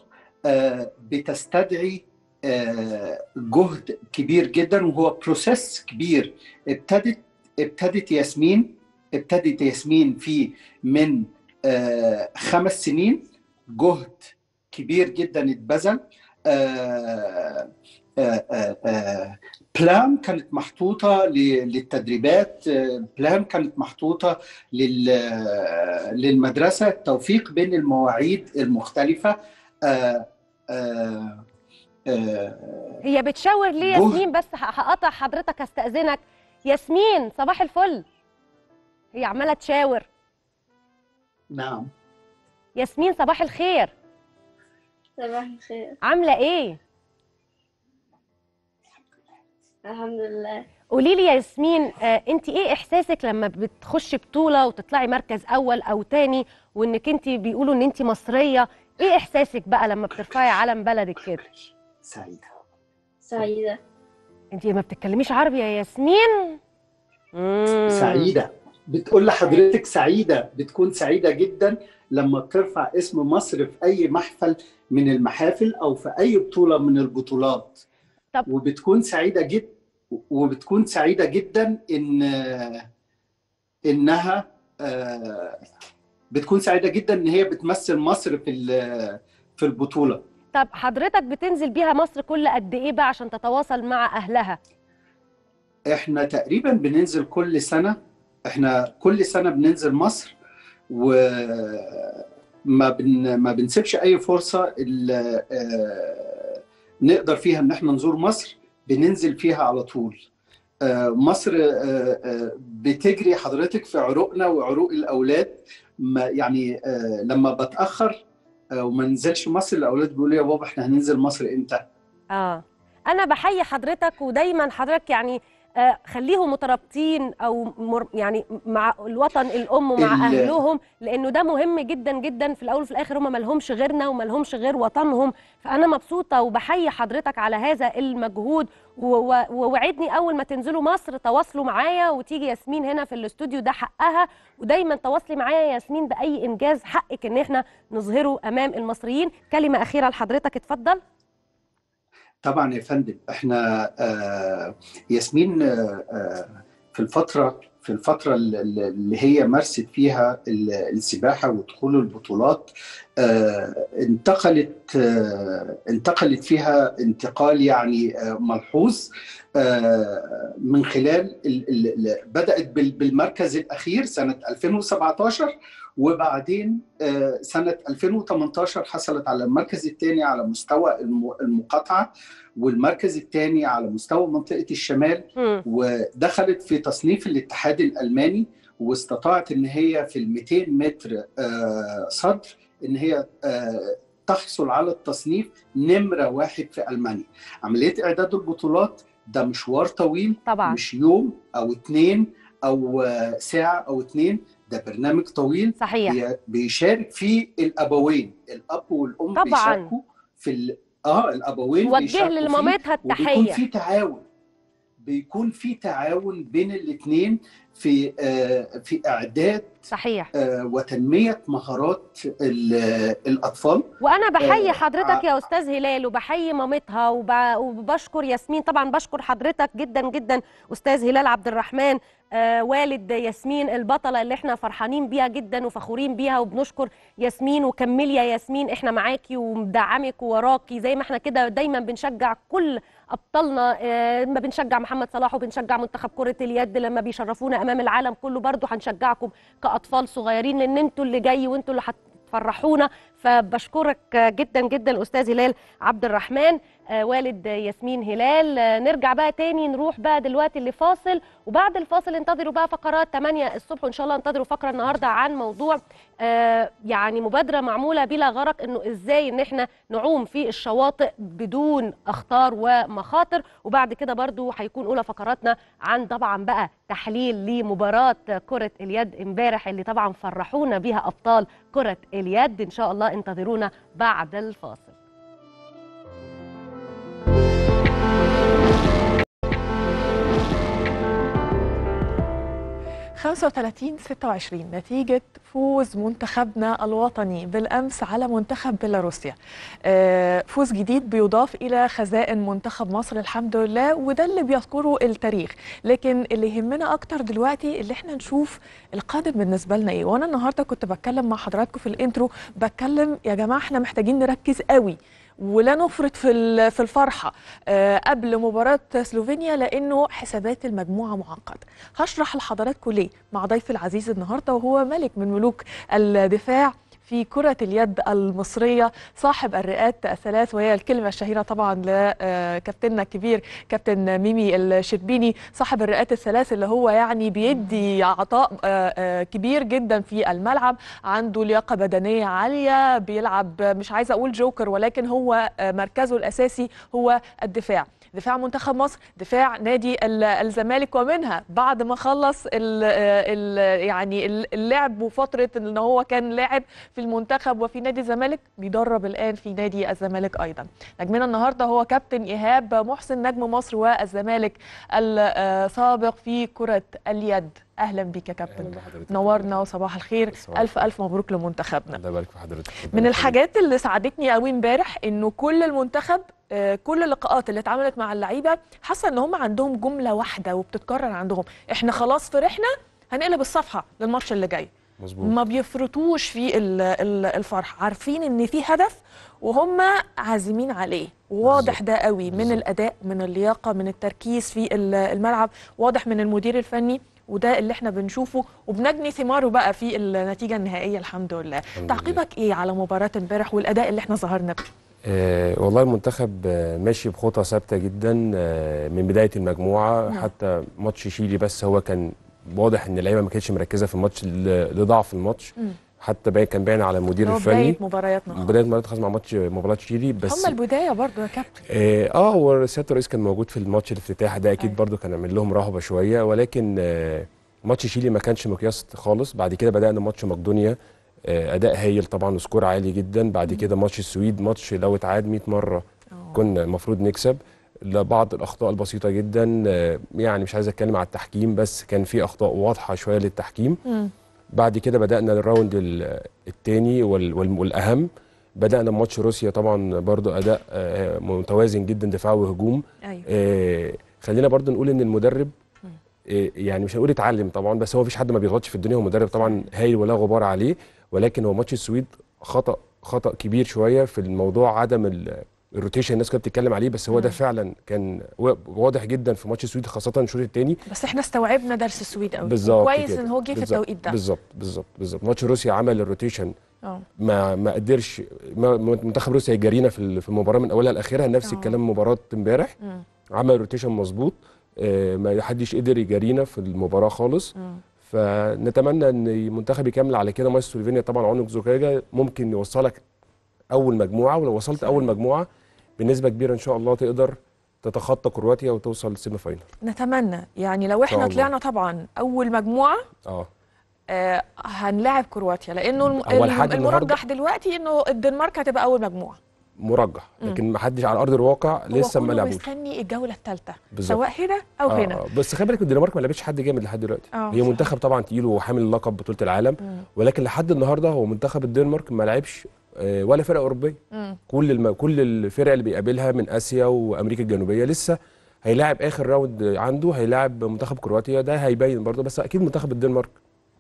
آه، بتستدعي آه، جهد كبير جدا وهو process كبير. ابتدت ابتدت ياسمين ابتدت ياسمين فيه من آه، خمس سنين. جهد كبير جدا اتبذل. آه، آه، آه، آه، plan كانت محطوطة للتدريبات آه، plan كانت محطوطة لل- آه، للمدرسة التوفيق بين المواعيد المختلفة. آه، آه، آه، هي بتشاور ليه جهد. ياسمين؟ بس هقطع حضرتك هستأذنك ياسمين صباح الفل. هي عمالة تشاور. نعم. ياسمين صباح الخير. صباح الخير. عاملة إيه؟ الحمد لله. قولي لي يا ياسمين آه انت إيه احساسك لما بتخشي بطولة وتطلعي مركز أول أو تاني وإنك انت بيقولوا إن انت مصرية؟ إيه احساسك بقى لما بترفعي علم بلدك كده؟ سعيدة. سعيدة. انت ما بتتكلميش عربي يا ياسمين؟ مم. سعيدة. بتقول لحضرتك سعيدة بتكون سعيدة جدا. لما بترفع اسم مصر في أي محفل من المحافل أو في أي بطولة من البطولات طب. وبتكون سعيدة جدا وبتكون سعيدة جدا إن إنها آه، بتكون سعيدة جدا إن هي بتمثل مصر في في البطولة طب حضرتك بتنزل بيها مصر كل قد إيه بقى عشان تتواصل مع أهلها إحنا تقريبا بننزل كل سنة إحنا كل سنة بننزل مصر وما بن ما بنسيبش أي فرصة ال- آه، نقدر فيها إن إحنا نزور مصر بننزل فيها على طول. آه، مصر آه، بتجري حضرتك في عروقنا وعروق الأولاد. ما يعني لما بتأخر وما ننزلش مصر الأولاد بيقولوا يا بابا إحنا هننزل مصر إمتى؟ آه. أنا بحيي حضرتك ودايما حضرتك يعني خليهم مترابطين أو مر يعني مع الوطن الأم ومع أهلهم لأنه ده مهم جدا جدا. في الأول وفي الآخر هم مالهمش غيرنا ومالهمش غير وطنهم. فأنا مبسوطة وبحيي حضرتك على هذا المجهود. ووعدني أول ما تنزلوا مصر تواصلوا معايا. وتيجي ياسمين هنا في الاستوديو ده حقها. ودايما تواصلي معايا يا ياسمين بأي إنجاز حقك إن إحنا نظهره أمام المصريين. كلمة أخيرة لحضرتك اتفضل. طبعا يا فندم إحنا آه ياسمين آه آه، في الفترة في الفترة اللي هي مارست فيها ال- السباحة ودخول البطولات آه انتقلت آه انتقلت فيها انتقال يعني ملحوظ من خلال بال- بالمركز الأخير سنة 2017 وبعدين آه، سنة 2018 حصلت على المركز الثاني على مستوى الم- المقاطعة والمركز الثاني على مستوى منطقة الشمال. ودخلت في تصنيف الاتحاد الألماني واستطاعت إن هي في ال 200 متر آه، صدر إن هي آه، تحصل على التصنيف نمرة واحد في ألمانيا عملية إعداد البطولات ده مشوار طويل طبعا مش يوم أو اتنين أو آه، ساعة أو اتنين ده برنامج طويل صحيح. بي- بيشارك فيه الأبوين. الأب والأم طبعاً. بيشاركوا في ال... آه الأبوين وجه فيه، لمامتها وبيكون التحيه في تعاون. بيكون في تعاون بين الاثنين في آه في إعداد صحيح. آه وتنمية مهارات ال- الأطفال. وأنا بحيي آه، حضرتك ع- يا أستاذ هلال وبحيي مامتها وب- وبشكر ياسمين. طبعا بشكر حضرتك جدا جدا أستاذ هلال عبد الرحمن آه والد ياسمين البطلة اللي إحنا فرحانين بيها جدا وفخورين بيها. وبنشكر ياسمين وكملي يا ياسمين إحنا معاكي ومدعمك ووراكي. زي ما إحنا كده دايما بنشجع كل ابطالنا آه ما بنشجع محمد صلاح وبنشجع منتخب كرة اليد لما بيشرفونا أمام العالم كله برضو هنشجعكم كأطفال صغيرين لأن أنتوا اللي جاي وأنتوا اللي هتفرحونا. فبشكرك جدا جدا أستاذ هلال عبد الرحمن آه، والد ياسمين هلال. آه، نرجع بقى تاني نروح بقى دلوقتي لفاصل وبعد الفاصل انتظروا بقى فقرات 8 الصبح وإن شاء الله انتظروا فقرة النهارده عن موضوع آه، يعني مبادرة معمولة بلا غرق إنه إزاي إن إحنا نعوم في الشواطئ بدون أخطار ومخاطر. وبعد كده برضو هيكون أولى فقراتنا عن طبعا بقى تحليل لمباراة كرة اليد امبارح اللي طبعا فرحونا بيها أبطال كرة اليد. إن شاء الله انتظرونا بعد الفاصل. 35 26 نتيجة فوز منتخبنا الوطني بالأمس على منتخب بيلاروسيا. آه، فوز جديد بيضاف إلى خزائن منتخب مصر الحمد لله وده اللي بيذكره التاريخ. لكن اللي يهمنا أكتر دلوقتي اللي إحنا نشوف القادم بالنسبة لنا إيه؟ وأنا النهاردة كنت بتكلم مع حضراتكم في الانترو بتكلم يا جماعة إحنا محتاجين نركز قوي ولا نفرط في في الفرحة. آه، قبل مباراة سلوفينيا لأنه حسابات المجموعة معقده هشرح لحضراتكم ليه مع ضيفي العزيز النهارده وهو ملك من ملوك الدفاع في كرة اليد المصرية. صاحب الرئات الثلاث وهي الكلمة الشهيرة طبعا لكابتننا الكبير كابتن ميمي الشربيني. صاحب الرئات الثلاث اللي هو يعني بيدي عطاء آه، آه، كبير جدا في الملعب. عنده لياقة بدنية عالية بيلعب مش عايزة أقول جوكر ولكن هو مركزه الأساسي هو الدفاع. دفاع منتخب مصر دفاع نادي ال- الزمالك ومنها بعد ما خلص ال ال يعني ال- اللعب وفترة إن هو كان لاعب في المنتخب وفي نادي الزمالك بيدرب الآن في نادي الزمالك أيضا. نجمنا النهارده هو كابتن إيهاب محسن نجم مصر والزمالك السابق في كرة اليد. أهلا بيك يا كابتن. نورنا وصباح الخير. صباح ألف ألف مبروك لمنتخبنا. الله يبارك في حضرتك. من الحاجات اللي ساعدتني قوي امبارح إنه كل المنتخب آه، كل اللقاءات اللي اتعملت مع اللعيبة حاسة إن هم عندهم جملة واحدة وبتتكرر عندهم. إحنا خلاص فرحنا هنقلب الصفحة للماتش اللي جاي. مظبوط. ما بيفرطوش في ال- ال- الفرح عارفين إن في هدف وهم عازمين عليه. واضح ده قوي من الأداء من اللياقة من التركيز في ال- الملعب. واضح من المدير الفني وده اللي إحنا بنشوفه وبنجني ثماره بقى في النتيجة النهائية الحمد لله. الحمد تعقيبك إيه على مباراة امبارح والأداء اللي إحنا ظهرنا بيه؟ آه والله المنتخب آه ماشي بخطى ثابتة جدا آه من بداية المجموعة. نعم. حتى ماتش شيلي بس هو كان واضح إن اللعيبة ما كانتش مركزة في الماتش لضعف الماتش. حتى باين كان باين على المدير الفني. بداية مبارياتنا. بداية مباراه خاص مع ماتش مباراه شيلي بس هم البداية برضو يا كابتن. آه آه، هو سياده الرئيس كان موجود في الماتش الافتتاحي ده أكيد برضو كان عامل لهم رهبة شوية ولكن آه ماتش شيلي ما كانش مقياس خالص. بعد كده بدأنا ماتش مقدونيا آه أداء هايل طبعا و score عالي جدا. بعد كده ماتش السويد ماتش لو اتعاد 100 مرة كنا المفروض نكسب. لبعض الأخطاء البسيطة جدا آه يعني مش عايز أتكلم على التحكيم بس كان في أخطاء واضحة شوية للتحكيم. مم. بعد كده بدأنا ال round الثاني والأهم. بدأنا ماتش روسيا طبعا برضو أداء آه، متوازن جدا دفاع وهجوم. أيوه. آه، خلينا برضو نقول إن المدرب آه، يعني مش هنقول اتعلم طبعا بس هو مفيش حد ما بيغلطش في الدنيا. هو مدرب طبعا هايل ولا غبار عليه ولكن هو ماتش السويد خطأ خطأ كبير شوية في الموضوع عدم ال rotation الناس كانت بتتكلم عليه بس هو ده. فعلا كان واضح جدا في ماتش السويد خاصة الشوط الثاني بس إحنا استوعبنا درس السويد قوي بالظبط كويس. إن هو جه في التوقيت ده. بالظبط بالظبط بالظبط. ماتش روسيا عمل ال rotation. آه. ما ما قدرش ما منتخب روسيا يجارينا في في المباراة من أولها لآخرها نفس آه. الكلام مباراة امبارح. عمل rotation مظبوط. آه، ما حدش قدر يجارينا في المباراة خالص. فنتمنى إن المنتخب يكمل على كده. ماتش سلوفينيا طبعا عنق زجاجة. ممكن يوصلك أول مجموعة ولو وصلت أول مجموعة بنسبة كبيرة إن شاء الله تقدر تتخطى كرواتيا وتوصل semi final نتمنى. يعني لو إحنا. طلعنا طبعا أول مجموعة آه. آه هنلاعب كرواتيا لأنه الم- المرجح دلوقتي إنه الدنمارك هتبقى أول مجموعة. مرجح. لكن ما حدش على أرض الواقع لسه هو ما لعبوش مستني الجولة الثالثة. سواء هنا أو آه، هنا آه، بس خلي بالك الدنمارك ما لعبتش حد جامد لحد دلوقتي آه، هي. منتخب طبعا تقيل وحامل لقب بطولة العالم مم. ولكن لحد النهارده هو منتخب الدنمارك ما لعبش آه، ولا فرقة أوروبية مم. كل الم... كل الفرق اللي بيقابلها من آسيا وأمريكا الجنوبية لسه هيلاعب آخر راوند عنده هيلاعب منتخب كرواتيا ده هيبين برضه بس أكيد منتخب الدنمارك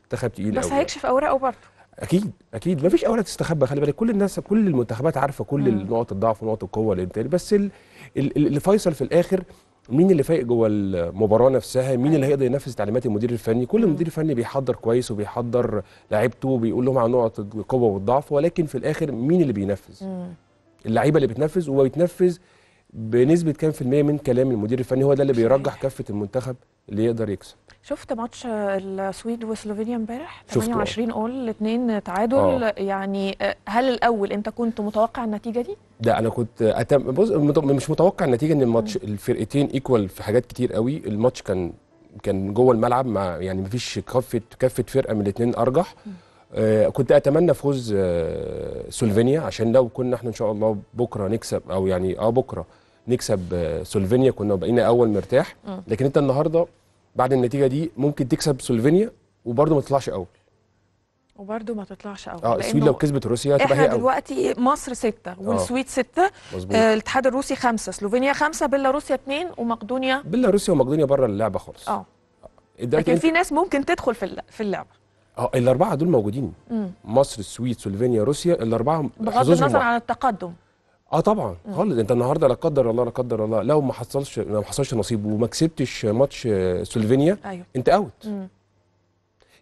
منتخب تقيل بس هيكشف أوراقه برضه أكيد أكيد. ما فيش اوراق تستخبى. خلي بالك كل الناس كل المنتخبات عارفة كل. نقط الضعف ونقط القوة اللي بس ال- ال- ال- اللي فيصل في الآخر مين اللي فايق جوه المباراة نفسها؟ مين اللي هيقدر ينفذ تعليمات المدير الفني؟ كل مدير فني بيحضر كويس وبيحضر لعيبته وبيقول لهم عن نقط القوة والضعف ولكن في الآخر مين اللي بينفذ. اللعيبة اللي بتنفذ وبيتنفذ بنسبة كام في المية من كلام المدير الفني هو ده اللي بيرجح كفه المنتخب اللي يقدر يكسب؟ شفت ماتش السويد وسلوفينيا امبارح؟ شفته. 28 all الاثنين تعادل. آه. يعني آه، هل الأول أنت كنت متوقع النتيجة دي؟ ده أنا كنت أتم... بص مش متوقع النتيجة إن الماتش الفرقتين equal في حاجات كتير قوي. الماتش كان كان جوه الملعب مع يعني مفيش كفه كفه فرقة من الاثنين أرجح. آه كنت أتمنى فوز آه سلوفينيا عشان لو كنا إحنا إن شاء الله بكرة نكسب أو يعني آه بكرة نكسب آه سلوفينيا كنا بقينا أول مرتاح. لكن أنت النهارده بعد النتيجة دي ممكن تكسب سلوفينيا وبرضه ما تطلعش أول. وبرده ما تطلعش أول. آه السويد لو كسبت روسيا إحنا هي أول. دلوقتي مصر ستة والسويد ستة. مظبوط. آه الاتحاد الروسي خمسة سلوفينيا خمسة بيلاروسيا اثنين ومقدونيا. بيلاروسيا ومقدونيا بره اللعبة خالص. آه. دلوقتي لكن انت- في ناس ممكن تدخل في في اللعبة. آه الأربعة دول موجودين. مم. مصر السويد سلوفينيا روسيا الأربعة بغض النظر. عن التقدم. آه طبعا. خالص. انت النهارده لا قدر الله لا قدر الله لو ما حصلش لو ما حصلش نصيب وما كسبتش ماتش آه، سلوفينيا أيوه. انت out مم.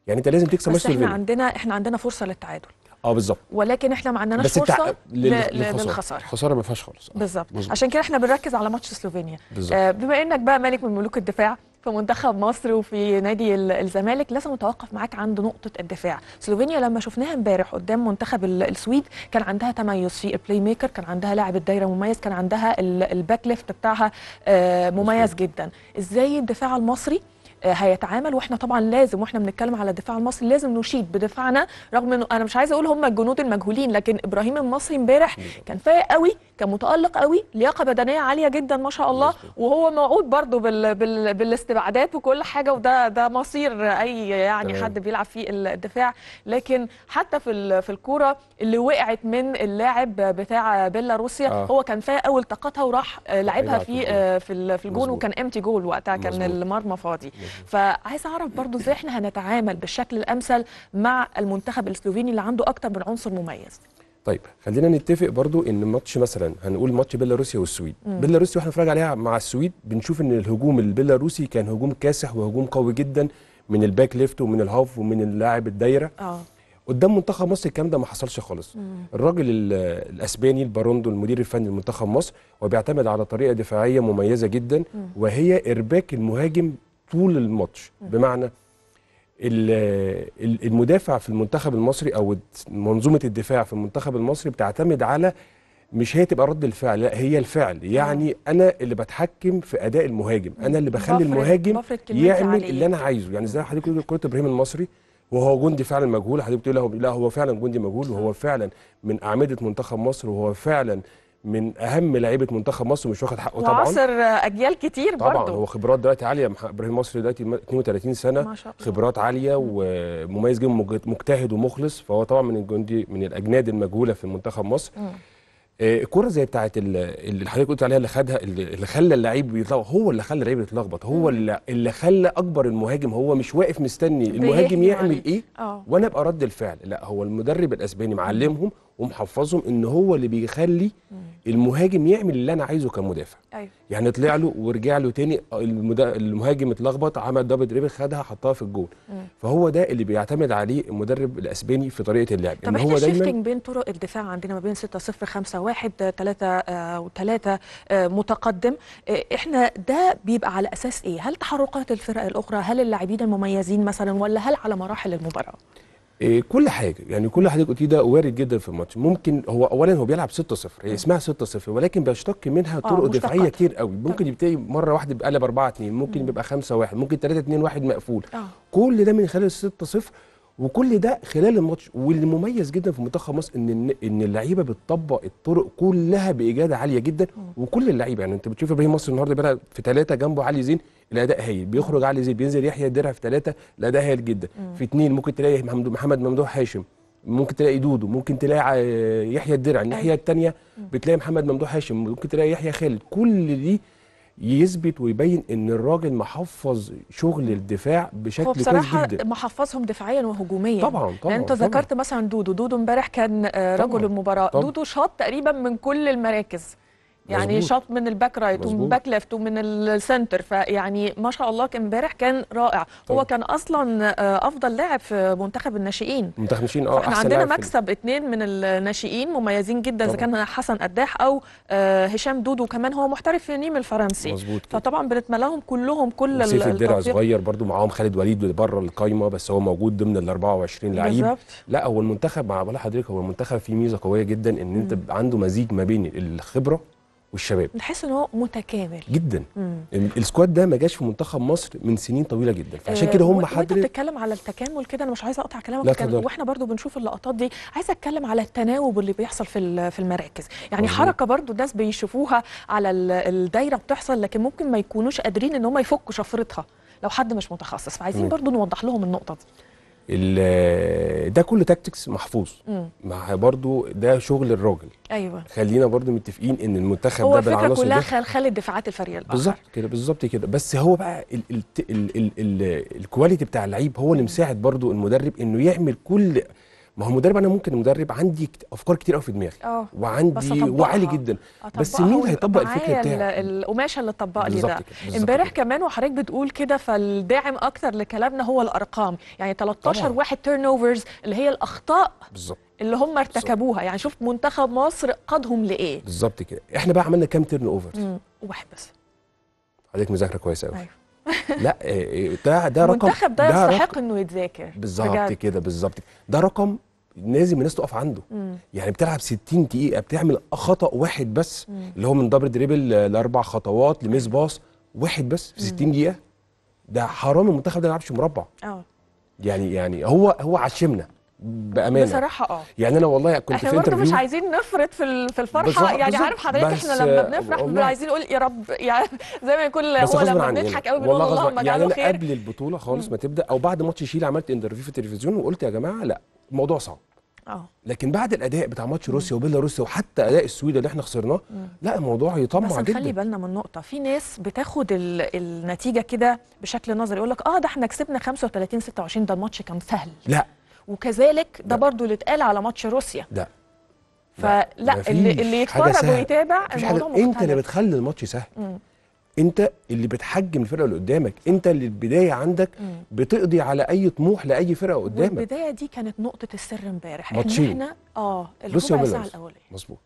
يعني انت لازم تكسب ماتش بس إحنا سلوفينيا. عندنا إحنا عندنا فرصة للتعادل. آه بالظبط. ولكن إحنا ما عندناش التع- فرصة للخسارة. للخسارة. الخساره ما فيهاش خالص. آه، بالظبط. عشان كده إحنا بنركز على ماتش سلوفينيا. آه بما انك بقى مالك من ملوك الدفاع في منتخب مصر وفي نادي ال- الزمالك لازم نتوقف معاك عند نقطة الدفاع. سلوفينيا لما شفناها امبارح قدام منتخب ال- السويد كان عندها تميز في ال play maker كان عندها لاعب الدايرة مميز كان عندها ال- ال back left بتاعها آه مميز جدا. إزاي الدفاع المصري هيتعامل وإحنا طبعا لازم وإحنا بنتكلم على الدفاع المصري لازم نشيد بدفاعنا رغم إنه أنا مش عايزة أقول هم الجنود المجهولين لكن إبراهيم المصري امبارح كان فايق قوي كان متألق قوي لياقة بدنية عالية جدا ما شاء الله وهو موعود برضو بال بال بالاستبعادات وكل حاجة وده ده مصير أي يعني تمام. حد بيلعب في الدفاع لكن حتى في ال- في الكورة اللي وقعت من اللاعب بتاع بيلاروسيا آه. هو كان فايق قوي التقطها وراح آه، لعبها في في الجون. آه،. وكان empty goal وقتها كان. المرمى فاضي فعايز أعرف برضو إزاي إحنا هنتعامل بالشكل الأمثل مع المنتخب السلوفيني اللي عنده أكتر من عنصر مميز طيب خلينا نتفق برضو إن ماتش مثلا هنقول ماتش بيلاروسيا والسويد. بيلاروسيا وإحنا بنتفرج عليها مع السويد بنشوف إن الهجوم البيلاروسي كان هجوم كاسح وهجوم قوي جدا من ال back left ومن ال half ومن اللاعب الدايرة آه قدام منتخب مصر الكلام ده ما حصلش خالص. الراجل ال- الأسباني الباروندو المدير الفني لمنتخب مصر هو بيعتمد على طريقة دفاعية مميزة جدا. وهي إرباك المهاجم طول الماتش. بمعنى ال- ال- المدافع في المنتخب المصري أو منظومة الدفاع في المنتخب المصري بتعتمد على مش هي تبقى رد الفعل لا هي الفعل. يعني أنا اللي بتحكم في أداء المهاجم. أنا اللي بخلي بفرض- المهاجم كلمتي يعمل عليه. اللي أنا عايزه. يعني زي حضرتك بتقول كرة إبراهيم المصري وهو جندي فعلا مجهول. حضرتك بتقول لا هو فعلا جندي مجهول وهو فعلا من أعمدة منتخب مصر وهو فعلا من أهم لعيبه منتخب مصر ومش واخد حقه طبعا. وعصر آه، أجيال كتير طبعا برضو. هو خبرات دلوقتي عالية. إبراهيم مصري دلوقتي م- 32 سنة. ما شاء الله. خبرات عالية ومميز جدا مج- مجتهد ومخلص. فهو طبعا من الجندي من الأجناد المجهولة في منتخب مصر. مم. آه، الكرة زي بتاعت ال- اللي حضرتك قلت عليها اللي خدها اللي خلى اللعيب يتلخبط هو اللي خلى اللعيب يتلخبط. هو اللي اللي خلى أكبر المهاجم هو مش واقف مستني المهاجم يعمل عليه. إيه؟ آه. وأنا ابقى رد الفعل. لا هو المدرب الأسباني معلمهم. ومحفظهم إن هو اللي بيخلي المهاجم يعمل اللي أنا عايزه كمدافع أيوه يعني طلع له ورجع له تاني المدا... المهاجم اتلخبط عمل double dribble خدها حطها في الجول. فهو ده اللي بيعتمد عليه المدرب الأسباني في طريقة اللعب طب ان إحنا هو دايما بين طرق الدفاع عندنا ما بين 6 0 5 1 3 و3 متقدم آه، إحنا ده بيبقى على أساس إيه؟ هل تحركات الفرق الأخرى؟ هل اللاعبين المميزين مثلا ولا هل على مراحل المباراة؟ إيه كل حاجة. يعني كل حضرتك قلتيه ده وارد جدا في الماتش. ممكن هو اولا هو بيلعب 6 0 هي اسمها 6 0 ولكن بيشتق منها طرق مشتقات. دفاعية كتير قوي. ممكن يبتدي مرة واحدة بقلب 4 2 ممكن يبقى 5 1 ممكن 3 2 1 مقفول. آه. كل ده من خلال 6 0 وكل ده خلال الماتش. واللي مميز جدا في منتخب مصر إن إن اللعيبة بتطبق الطرق كلها باجاده عالية جدا. وكل اللعيبة يعني أنت بتشوف إبراهيم مصر النهارده بيلعب في ثلاثة جنبه علي زين الأداء هايل. بيخرج علي زين بينزل يحيى الدرع في ثلاثة الأداء هايل جدا. في اثنين ممكن تلاقي محمد محمد ممدوح هاشم ممكن تلاقي دودو ممكن تلاقي يحيى الدرع. الناحية الثانية بتلاقي محمد ممدوح هاشم ممكن تلاقي يحيى خالد. كل دي يثبت ويبين إن الراجل محفظ شغل الدفاع بشكل كويس بصراحة جدا. محفظهم دفاعيا وهجوميا. طبعا طبعا لأن أنت طبعاً. ذكرت مثلا دودو دودو امبارح كان آه، طبعاً، رجل المباراة. طبعاً. دودو شاط تقريبا من كل المراكز. يعني. شاط من ال back right ومن. ال back left ومن ال center فيعني ما شاء الله كان امبارح كان رائع هو طبعاً. كان أصلا آه، أفضل لاعب في منتخب الناشئين منتخب ناشئين آه إحنا عندنا مكسب اتنين من الناشئين مميزين جدا إذا. كان حسن قداح أو آه، هشام دودو كمان هو محترف في نيم الفرنسي مظبوط كده. فطبعا بنتمنى لهم كلهم كل وسيف الدرع. صغير برضو معاهم خالد وليد بره القايمة بس هو موجود ضمن ال 24 لعيب بالظبط. لا هو المنتخب مع بقول لحضرتك هو المنتخب فيه ميزة قوية جدا إن أنت عنده مزيج ما بين الخبرة والشباب. نحس إن هو متكامل. جدا. ال squad ده ما جاش في منتخب مصر من سنين طويلة جدا. فعشان آه، كده و- هم وأنت حضرتك بتتكلم على التكامل كده أنا مش عايزة أقطع لا كلامك. وإحنا برضو بنشوف اللقطات دي. عايزة أتكلم على التناوب اللي بيحصل في في المراكز. يعني مظبوط. حركة برضو الناس بيشوفوها على ال- الدايرة بتحصل لكن ممكن ما يكونوش قادرين إن هم يفكوا شفرتها لو حد مش متخصص. فعايزين. برضو نوضح لهم النقطة دي. ده كله تاكتكس محفوظ. مع برضو ده شغل الراجل أيوه خلينا برضو متفقين ان المنتخب هو ده بالعناصر كلها ده خل خلي الدفاعات الفريق الآخر بالظبط كده بالظبط كده بس هو بقى ال ال ال ال ال ال quality بتاع اللعيب هو اللي مساعد برضو المدرب انه يعمل كل ما هو مدرب أنا ممكن مدرب عندي أفكار كتير قوي في دماغي. بس وعندي. وعالي جدا. بس مين هيطبق معايا الفكر ال- بتاعي القماشة اللي طبق لي ده. امبارح كمان وحضرتك بتقول كده فالداعم أكتر لكلامنا هو الأرقام. يعني 13 طبعاً. واحد turnovers اللي هي الأخطاء بالظبط. اللي هم ارتكبوها. يعني شوف منتخب مصر قادهم لإيه. بالظبط كده. إحنا بقى عملنا كام turnovers. واحد بس. حضرتك مذاكرة كويس قوي أيوة. لا إيه، إيه، ده ده رقم المنتخب ده يستحق إنه يتذاكر بالظبط. كده بالظبط ده رقم لازم الناس تقف عنده. مم. يعني بتلعب 60 دقيقة بتعمل خطأ واحد بس مم. اللي هو من double dribble لأربع خطوات ل miss pass واحد بس في 60 دقيقة. ده حرام المنتخب ده ما يلعبش مربع. آه يعني يعني هو هو عشمنا بأمانة بصراحة آه يعني أنا والله كنت إحنا في برضه مش عايزين نفرط في في الفرحة بالظبط- يعني بالظبط. عارف حضرتك بس، إحنا لما بنفرح. بنبقى عايزين نقول يا رب يعني زي ما يكون بس هو لما. بنضحك قوي بنقول اللهم اجعله. يعني أنا خير قبل البطولة خالص. ما تبدأ أو بعد ماتش شيلي عملت interview في التلفزيون وقلت يا جماعة لا الموضوع صعب آه لكن بعد الأداء بتاع ماتش روسيا وبيلاروسيا وحتى أداء السويد اللي إحنا خسرناه. لا الموضوع بس يطمع نخلي جدا بالنا من نقطة في ناس بتاخد ال- النتيجة كده بشكل نظري يقول لك آه ده إحنا كسبنا 35 26 ده الماتش كان سهل لا وكذلك ده برضو اللي اتقال على ماتش روسيا. لا. فلا اللي اللي يتفرج. ويتابع الموضوع حاجة. انت اللي مختلف. بتخلي الماتش سهل. مم. انت اللي بتحجم الفرقة اللي قدامك. انت اللي البداية عندك مم. بتقضي على أي طموح لأي فرقة قدامك. والبداية دي كانت نقطة السر امبارح. ان ماتشين. إحنا آه روسيا الربع وبيلاروس الأولية مظبوط.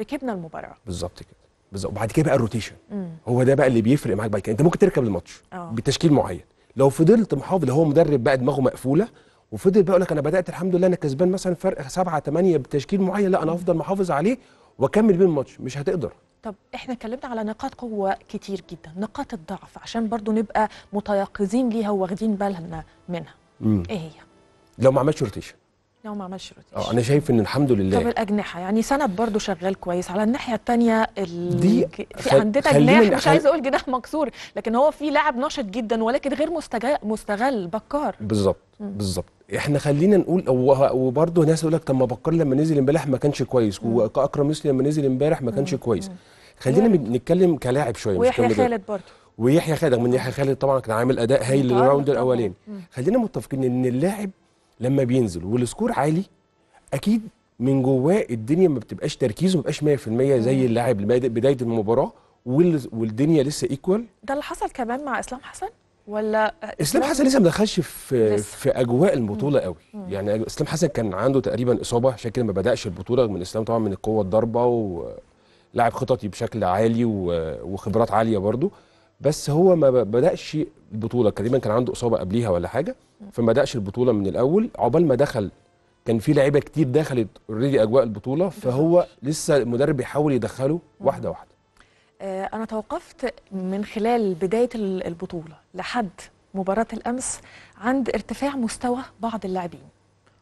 ركبنا المباراة. بالظبط كده. بالظبط. وبعد كده بقى ال rotation. مم. هو ده بقى اللي بيفرق معاك بعد كده. انت ممكن تركب الماتش آه. بتشكيل معين. لو فضلت محافظ لو هو مدرب بقى دماغه مقفولة وفضل بقى يقول لك أنا بدأت الحمد لله أنا كسبان مثلا فرق سبعة ثمانية بتشكيل معين لا أنا افضل محافظ عليه وأكمل بيه الماتش مش هتقدر. طب إحنا اتكلمنا على نقاط قوة كتير جدا نقاط الضعف عشان برضو نبقى متيقظين ليها واخدين بالنا منها. مم. إيه هي؟ لو ما عملش rotation لو ما عملش rotation آه أنا شايف إن الحمد طب لله الأجنحة يعني سند برضو شغال كويس. على الناحية التانية ال... دي في عندنا جناح مش عايزة أقول جناح مكسور لكن هو في لاعب نشط جدا ولكن غير مستغل, مستغل بكر. بالظبط. بالظبط. إحنا خلينا نقول وبرضه ناس يقول لك طب ما بكر لما نزل امبارح ما كانش كويس وأكرم يوسف لما نزل امبارح ما كانش كويس. خلينا. نتكلم كلاعب شوية ويحيى. خالد برضو. ويحيى خالد إن يحيى خالد طبعا كان عامل أداء هايل ال round طبعاً. الأولاني. خلينا متفقين إن اللاعب لما بينزل وال score عالي أكيد من جواه الدنيا ما بتبقاش تركيزه ما بيبقاش 100% زي اللاعب بداية المباراة وال- والدنيا لسه ايكوال ده اللي حصل كمان مع إسلام حسن؟ ولا إسلام حسن لسه ما دخلش في لسه. في أجواء البطولة قوي. يعني إسلام حسن كان عنده تقريبا إصابة عشان كده ما بدأش البطولة ان إسلام طبعا من القوة الضاربة ولاعب خططي بشكل عالي وخبرات عالية برضو. بس هو ما بدأش البطوله تقريبا كان عنده إصابة قبليها ولا حاجة فما بداش البطولة من الأول. عقبال ما دخل كان في لعيبة كتير دخلت already أجواء البطولة فهو لسه المدرب بيحاول يدخله واحدة واحدة. آه، أنا توقفت من خلال بداية ال- البطولة لحد مباراة الأمس عند ارتفاع مستوى بعض اللاعبين.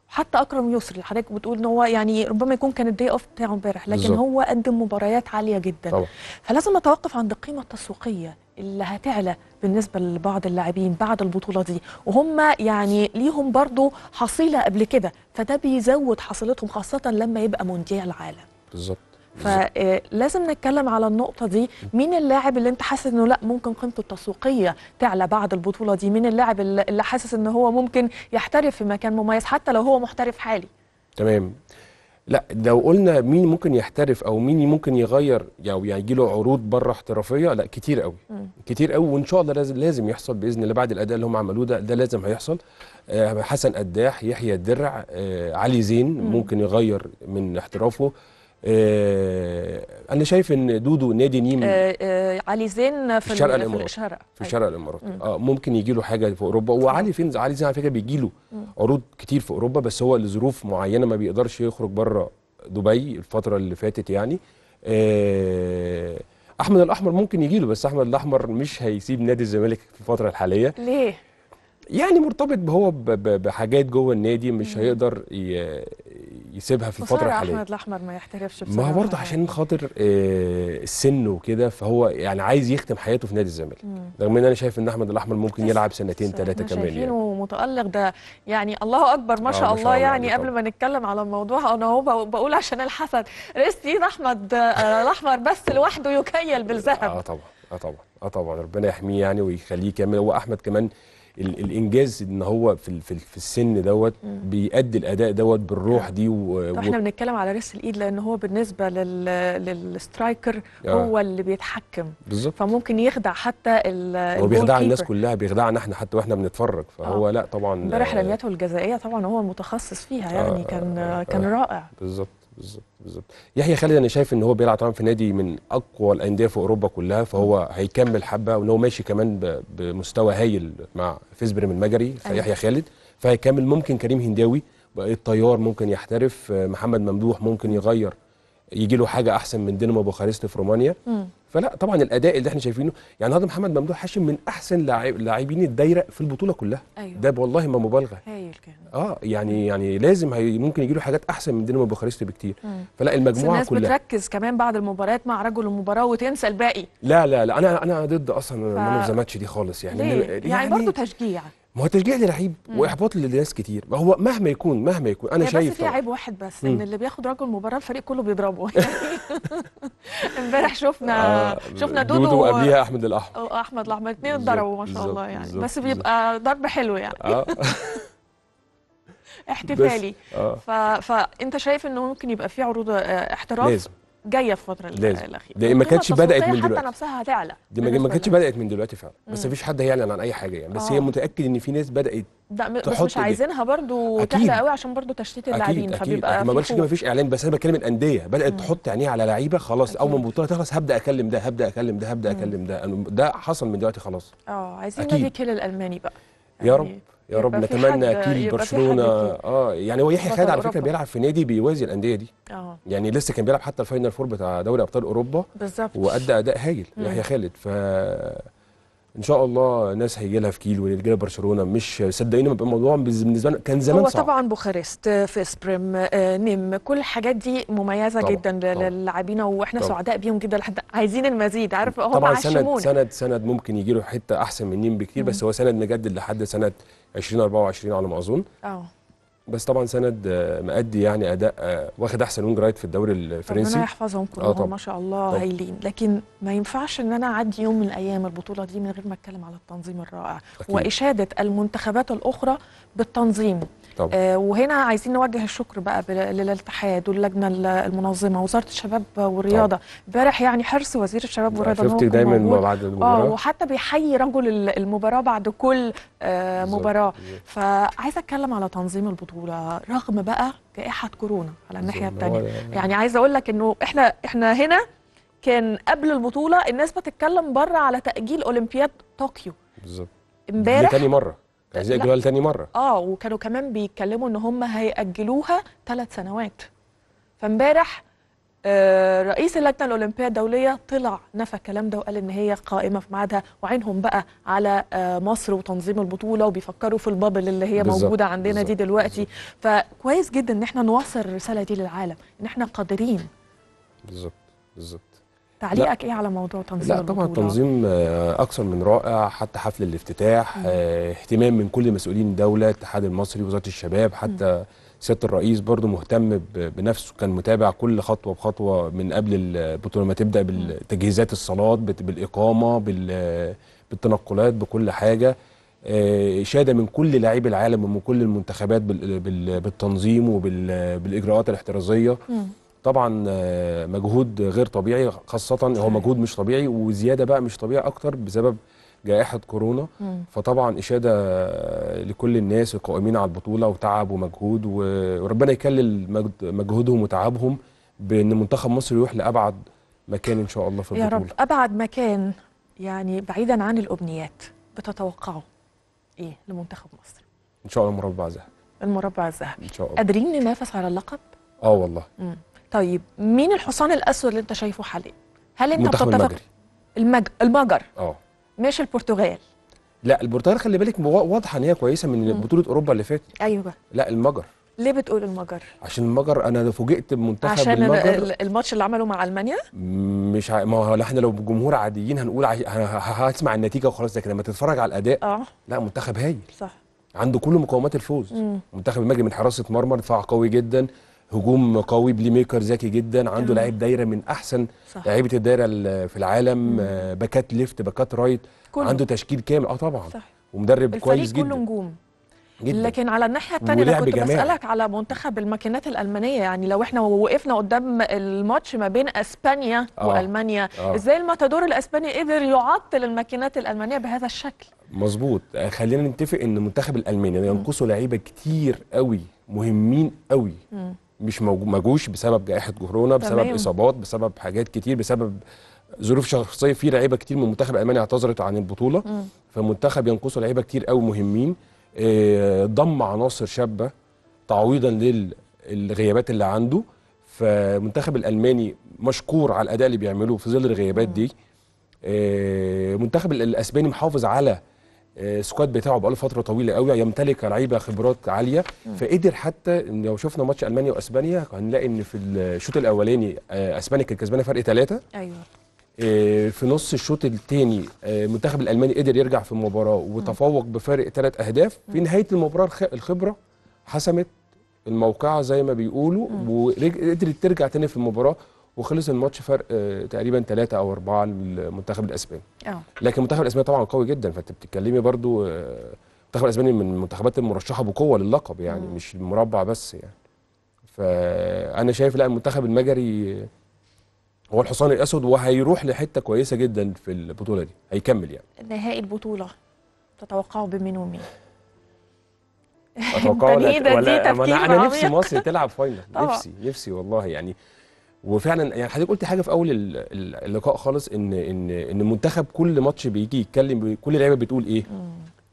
حتى أكرم يسري اللي حضرتك بتقول إن هو يعني ربما يكون كان ال day off بتاعه امبارح لكن بالظبط. هو قدم مباريات عالية جدا. طبعا. فلازم نتوقف عند القيمة التسويقية اللي هتعلى بالنسبة لبعض اللاعبين بعد البطولة دي وهم يعني ليهم برضو حصيلة قبل كده فده بيزود حصيلتهم خاصة لما يبقى مونديال عالم. بالظبط. فلازم نتكلم على النقطة دي. مين اللاعب اللي انت حاسس انه لا ممكن قيمته التسويقية تعلى بعد البطولة دي؟ مين اللاعب اللي اللي حاسس ان هو ممكن يحترف في مكان مميز حتى لو هو محترف حالي؟ تمام. لا لو قلنا مين ممكن يحترف أو مين ممكن يغير يعني يجي له عروض بره احترافية لا كتير قوي مم. كتير قوي وإن شاء الله لازم لازم يحصل بإذن الله بعد الأداء اللي هم عملوه ده ده لازم هيحصل آه حسن قداح يحيى الدرع آه علي زين مم. ممكن يغير من احترافه أنا شايف إن دودو نادي نيم آه آه علي زين في, في شرق ال- في الإمارات. في أيوة. شرق الإمارات. آه ممكن يجي له حاجة في أوروبا. وعلي فين؟ علي زين على فكرة بيجي له. عروض كتير في أوروبا بس هو لظروف معينة ما بيقدرش يخرج بره دبي الفترة اللي فاتت يعني. آه أحمد الأحمر ممكن يجي له بس أحمد الأحمر مش هيسيب نادي الزمالك في الفترة الحالية. ليه؟ يعني مرتبط هو بحاجات جوه النادي مش هيقدر يسيبها في الفترة الحالية. أحمد الأحمر ما يحترفش ما بصراحة. هو برضه عشان خاطر آه، السن وكده فهو يعني عايز يختم حياته في نادي الزمالك. رغم إن أنا شايف إن أحمد الأحمر ممكن يلعب سنتين ثلاثة كمان يعني. شايفينه متألق. ده يعني الله أكبر ما آه، شاء ما شاء الله. يعني قبل. ما نتكلم على الموضوع أنا هو بق- بقول عشان الحسد. رئيس إيد أحمد آه، الأحمر بس لوحده يكيل بالذهب. آه طبعا آه طبعا آه طبعا. ربنا يحميه يعني ويخليه كمان هو أحمد كمان الإنجاز إن هو في في, ال- في السن دوت. بيأدي الأداء دوت بالروح دي و... طب إحنا بنتكلم على رسغ الإيد لأن هو بالنسبة لل... لل striker آه. هو اللي بيتحكم بالظبط فممكن يخدع حتى ال هو بيخدع الناس. كلها بيخدعنا إحنا حتى وإحنا بنتفرج فهو آه. لأ طبعا امبارح آه، رمياته الجزائية طبعا هو متخصص فيها يعني آه، كان آه، كان آه. رائع بالظبط بالظبط بالظبط يحيى خالد أنا شايف إن هو بيلعب طبعا في نادي من أقوى الأندية في أوروبا كلها فهو هيكمل حبة وإن هو ماشي كمان بمستوى هايل مع فيسبرم المجري أيوة. فيحيى خالد فهيكمل ممكن كريم هنداوي الطيار ممكن يحترف محمد ممدوح ممكن يغير يجي له حاجة أحسن من دينامو بوخارست في رومانيا. فلا طبعا الأداء اللي إحنا شايفينه يعني النهارده محمد ممدوح هاشم من أحسن لاعب- لاعبين الدايرة في البطولة كلها. أيوة. ده والله ما مبالغة. هايل كان آه يعني يعني لازم هي ممكن يجي له حاجات أحسن من دينامو بوخارست بكتير. مم. فلا المجموعة الناس كلها. بتركز كمان بعد المباريات مع رجل المباراة وتنسى الباقي. لا لا لا أنا أنا ضد أصلا ف- ماتش دي خالص يعني. ليه؟ يعني, يعني برضه تشجيع. ما هو تشجيع للعيب. وإحباط لناس كتير. ما هو مهما يكون مهما يكون أنا شايف بس في عيب واحد بس مم. إن اللي بياخد رجل مباراه الفريق كله بيضربه. يعني امبارح شفنا آه، شفنا دودو, دودو وقبليها أحمد الأحمر. أو أحمد الأحمر الاثنين اتضربوا ما شاء الله يعني. بس. بيبقى ضرب حلو يعني. آه. احتفالي. آه. ف... فأنت شايف إنه ممكن يبقى في عروض آه، احتراف؟ لازم. جاية في الفترة. الاخيره ده ما كانتش التسويقية من حتى دلوقتي. نفسها هتعلى دي ما ما كانتش. بدأت من دلوقتي فعلا بس. مفيش حد هيعلن عن أي حاجة يعني بس آه. هي متأكد إن في ناس بدأت ده م- بس تحط مش دي. عايزينها برضو. تعلى قوي عشان برضو تشتيت اللاعبين فبيبقى. ما بقولش خوف. مفيش إعلان بس أنا بتكلم الانديه بدأت مم. تحط عينيها على لعيبة خلاص أول ما. البطوله تخلص هبدأ أكلم ده هبدأ أكلم ده هبدأ. أكلم ده ده حصل من دلوقتي خلاص آه عايزين. نادي كيل الألماني بقى يا رب يا رب نتمنى أكيد برشلونة. آه يعني هو يحيى خالد على فكرة أوروبا. بيلعب في نادي بيوازي الأندية دي. آه. يعني لسه كان بيلعب حتى ال final four بتاع دوري أبطال أوروبا. بالظبط. وأدى أداء هايل. يحيى خالد. ف إن شاء الله ناس هيجي لها في كيل ويجي لها برشلونة. مش صدقيني الموضوع بالنسبة لنا كان زمان هو صعب. طبعا بوخارست فيسبريم آه، نيم كل الحاجات دي مميزة طبعاً، جدا. للاعبين وإحنا طبعاً. سعداء بيهم جدا لحد عايزين المزيد. عارف هم طبعا سند سند سند ممكن يجي له حتة أحسن من نيم بكتير بس هو سند مجدد لحد سنه 2024 على ما أظن آه بس طبعا سند آه، مأدي يعني أداء آه، واخد أحسن wing right في الدوري الفرنسي ربنا يحفظهم آه كلهم طبعاً. ما شاء الله طبعاً. هايلين لكن ما ينفعش إن أنا أعدي يوم من الأيام البطولة دي من غير ما أتكلم على التنظيم الرائع أكيد. وإشادة المنتخبات الأخرى بالتنظيم طبعا. آه وهنا عايزين نوجه الشكر بقى للاتحاد واللجنة ال- المنظمة وزارة الشباب والرياضة. امبارح يعني حرص وزير الشباب والرياضة شفت دايما موجود. بعد آه المباراه وحتى بيحيي رجل ال- المباراة بعد كل آه مباراة. فعايزة أتكلم على تنظيم البطولة. رغم بقى جائحة كورونا على الناحية الثانية ده- يعني عايزة أقول لك إنه إحنا إحنا هنا كان قبل البطولة الناس بتتكلم بره على تأجيل أولمبياد طوكيو. بالظبط. امبارح تاني مرة. عايزين لا. ياجلوها لتاني مرة. آه وكانوا كمان بيتكلموا إن هم هيأجلوها ثلاث سنوات. فامبارح آه، رئيس اللجنة الأولمبية الدولية طلع نفى الكلام ده وقال إن هي قائمة في ميعادها وعينهم بقى على آه، مصر وتنظيم البطولة وبيفكروا في البابل اللي هي بالظبط، موجودة عندنا دي بالظبط، دلوقتي. فكويس جدا إن إحنا نوصل الرسالة دي للعالم إن إحنا قادرين. بالظبط بالظبط. تعليقك إيه على موضوع تنظيم لا طبعا البطوله تنظيم آه، أكثر من رائع حتى حفل الافتتاح آه، اهتمام من كل مسؤولين الدولة الاتحاد المصري وزارة الشباب حتى سيادة الرئيس برضو مهتم بنفسه كان متابع كل خطوة بخطوة من قبل البطولة ما تبدأ بالتجهيزات الصالات بالإقامة بال- بالتنقلات بكل حاجة. آه، اشاده من كل لاعبي العالم ومن كل المنتخبات بال- بال- بالتنظيم وبالاجراءات الاحترازية. طبعا آه، مجهود غير طبيعي خاصة هو مجهود مش طبيعي وزيادة بقى مش طبيعي أكتر بسبب جائحة كورونا. فطبعا إشادة آه، لكل الناس القائمين على البطولة وتعب ومجهود وربنا يكلل مجهودهم وتعبهم بأن منتخب مصر يروح لأبعد مكان إن شاء الله في يا البطولة. رب أبعد مكان يعني بعيدا عن الأمنيات بتتوقعوا إيه لمنتخب مصر؟ إن شاء الله مربع ذهب المربع الذهبي. إن شاء الله. قادرين ننافس على اللقب؟ آه والله. مم. طيب مين الحصان الأسود اللي أنت شايفه حاليا؟ هل أنت بتتفق المجري. المج... المجر. آه. مش البرتغال. لا البرتغال خلي بالك وا- واضحة إن هي كويسة من مم. بطولة أوروبا اللي فاتت. أيوه. لا المجر. ليه بتقول المجر؟ عشان المجر أنا فوجئت بمنتخب عشان ال- المجر. ال- الماتش اللي عمله مع ألمانيا؟ مش ع... ما هو إحنا لو جمهور عاديين هنقول ه- هسمع النتيجة وخلاص لكن لما تتفرج على الأداء آه. لا منتخب هايل. صح. عنده كل مقومات الفوز. مم. منتخب المجري من حراسة مرمى دفاع قوي جدا. هجوم قوي playmaker ذكي جدا عنده. لاعب دايرة من أحسن. لعيبة الدايرة ال- في العالم آه، باكات left باكات right كله. عنده تشكيل كامل آه طبعا صح ومدرب كويس الفريق كله جدا نجوم جدا لكن على الناحية الثانية أنا كنت جماعي. بسألك على منتخب الماكينات الألمانية يعني لو إحنا وقفنا قدام الماتش ما بين إسبانيا آه. وألمانيا آه. إزاي الماتادور الإسباني قدر يعطل الماكينات الألمانية بهذا الشكل مظبوط آه، خلينا نتفق إن المنتخب الألماني ينقصه لعيبة كتير قوي مهمين قوي مم. مش موجو- ما جوش بسبب جائحة كورونا بسبب تمام. إصابات بسبب حاجات كتير بسبب ظروف شخصية. في لعيبة كتير من المنتخب الالماني اعتذرت عن البطولة. مم. فالمنتخب ينقصه لعيبة كتير قوي مهمين. آه، ضم عناصر شابة تعويضا للغيابات اللي عنده. فالمنتخب الألماني مشكور على الأداء اللي بيعمله في ظل الغيابات دي. آه، المنتخب ال- الأسباني محافظ على سكواد بتاعه بقاله فترة طويلة قوي يمتلك لعيبة خبرات عالية. فقدر حتى لو شفنا ماتش ألمانيا وإسبانيا هنلاقي إن في الشوط الأولاني آه، إسبانيا كانت كسبانة فرق ثلاثة أيوه. آه، في نص الشوط الثاني المنتخب الألماني قدر يرجع في المباراة وتفوق بفارق ثلاث أهداف. في نهاية المباراة الخ- الخبرة حسمت الموقعة زي ما بيقولوا وقدرت ترجع تاني في المباراة. وخلص الماتش فرق آه، تقريبا ثلاثة أو أربعة للمنتخب الأسباني. لكن المنتخب الأسباني طبعا قوي جدا فأنت بتتكلمي برضو آه، المنتخب الأسباني من المنتخبات المرشحة بقوة للقب يعني مم. مش المربع بس يعني. فأنا شايف لا المنتخب المجري هو الحصان الأسود وهيروح لحتة كويسة جدا في البطولة دي هيكمل يعني. نهائي البطولة تتوقعوا بمين ومين أتوقع دي ما تفكير أنا نفسي. مصر تلعب فاينل. نفسي نفسي والله يعني. وفعلا يعني حضرتك قلت حاجة في أول ال- ال- اللقاء خالص إن إن إن المنتخب كل ماتش بيجي يتكلم كل لعيبة بتقول إيه.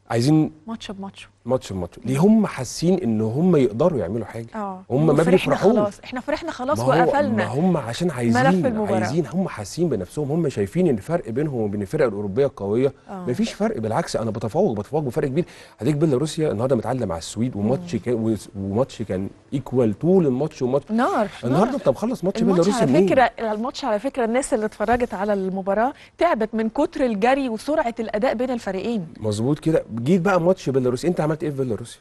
عايزين ماتش بماتش. ماتش بماتش ليه هم حاسين إن هم يقدروا يعملوا حاجة؟ آه. هم ما بيفرحوش. خلاص. إحنا فرحنا خلاص ما هو- ما وقفلنا هم عشان عايزين. عايزين هم حاسين بنفسهم. هم شايفين إن الفرق بينهم وبين الفرق الأوروبية القوية. آه. مفيش فرق. بالعكس أنا بتفوق بتفوق بفرق كبير. هديك بيلاروسيا النهارده متعادلة مع السويد وماتش كان وماتش كان equal طول الماتش وماتش. نار النهارده. انت مخلص ماتش بيلاروسيا على؟ فكره الماتش على فكرة الناس اللي اتفرجت على المباراة تعبت من كتر الجري وسرعة الأداء بين الفريقين. مظبوط كده. جيت بقى ماتش بيلاروسيا أنت عملت إيه في بيلاروسيا؟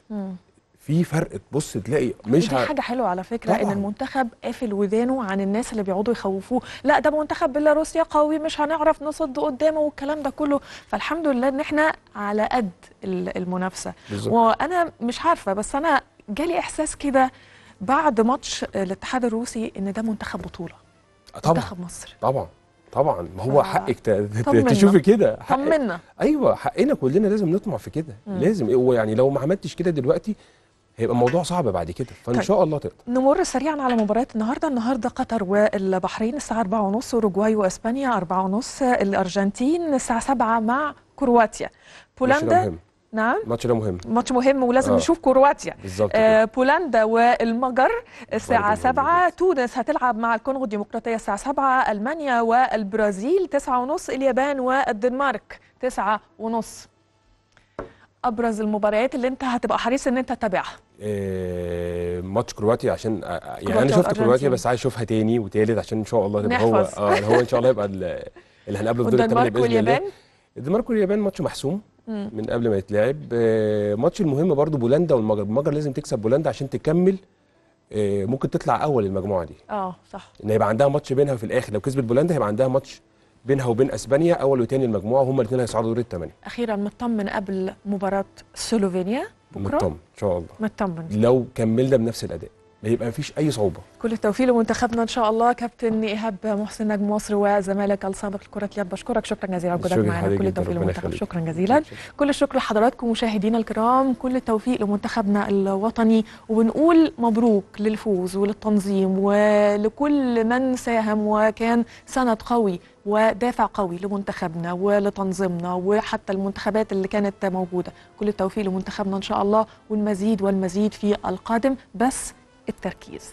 في فرق تبص تلاقي مش ودي ه- حاجة حلوة على فكرة إن طبعاً. المنتخب قافل ودانه عن الناس اللي بيقعدوا يخوفوه. لا ده منتخب بيلاروسيا قوي مش هنعرف نصد قدامه والكلام ده كله. فالحمد لله إن إحنا على قد ال- المنافسة. بالظبط. وأنا مش عارفة بس أنا جالي إحساس كده بعد ماتش الاتحاد الروسي إن ده منتخب بطولة. طبعا. منتخب مصر. طبعا. طبعا ما هو ف- حقك. تشوفي كده. طمنا. أيوه حقنا كلنا لازم نطمع في كده. لازم هو يعني لو ما عملتش كده دلوقتي هيبقى الموضوع صعب بعد كده. فإن طيب. شاء الله تقدر. نمر سريعا على مباريات النهارده. النهارده قطر والبحرين الساعة 4:30 أوروجواي وإسبانيا 4:30 الأرجنتين الساعة 7 مع كرواتيا. بولندا نعم. الماتش ده مهم. ماتش مهم ولازم آه. نشوف كرواتيا. بالظبط آه بولندا والمجر. الساعة برضه مهم 7 تونس هتلعب مع الكونغو الديمقراطية الساعة 7 ألمانيا والبرازيل 9 ونص. اليابان والدنمارك 9 ونص. أبرز المباريات اللي أنت هتبقى حريص إن أنت تتابعها. آه ماتش كرواتيا عشان آه، يعني كرواتيا أنا شفت. كرواتيا بس عايز أشوفها تاني وتالت عشان إن شاء الله تبقى هو. آه هو إن شاء الله يبقى ال- اللي هنقابله في دور والدنمارك باذن الله واليابان؟ الدنمارك واليابان ماتش محسوم. من قبل ما يتلعب. آه، ماتش المهم برضو بولندا والمجر. المجر لازم تكسب بولندا عشان تكمل. آه، ممكن تطلع أول المجموعة دي. آه صح. إن هيبقى عندها ماتش بينها في الآخر. لو كسبت بولندا هيبقى عندها ماتش بينها وبين إسبانيا. أول وتاني المجموعة. وهما الاثنين هيصعدوا دور الثمانيه أخيرا مطمن قبل مباراة سلوفينيا. بكرة. مطمن إن شاء الله. مطمن لو كملنا بنفس الأداء. يبقى مفيش أي صعوبة. كل التوفيق لمنتخبنا إن شاء الله. كابتن إيهاب محسن نجم مصر وزمالك السابق لكرة اليد. بشكرك. شكرا جزيلا على وجودك معنا. كل التوفيق للمنتخب. شكرا جزيلا. كل الشكر لحضراتكم مشاهدينا الكرام. كل التوفيق لمنتخبنا الوطني. وبنقول مبروك للفوز وللتنظيم ولكل من ساهم وكان سند قوي ودافع قوي لمنتخبنا ولتنظيمنا وحتى المنتخبات اللي كانت موجودة. كل التوفيق لمنتخبنا إن شاء الله والمزيد والمزيد في القادم. بس التركيز.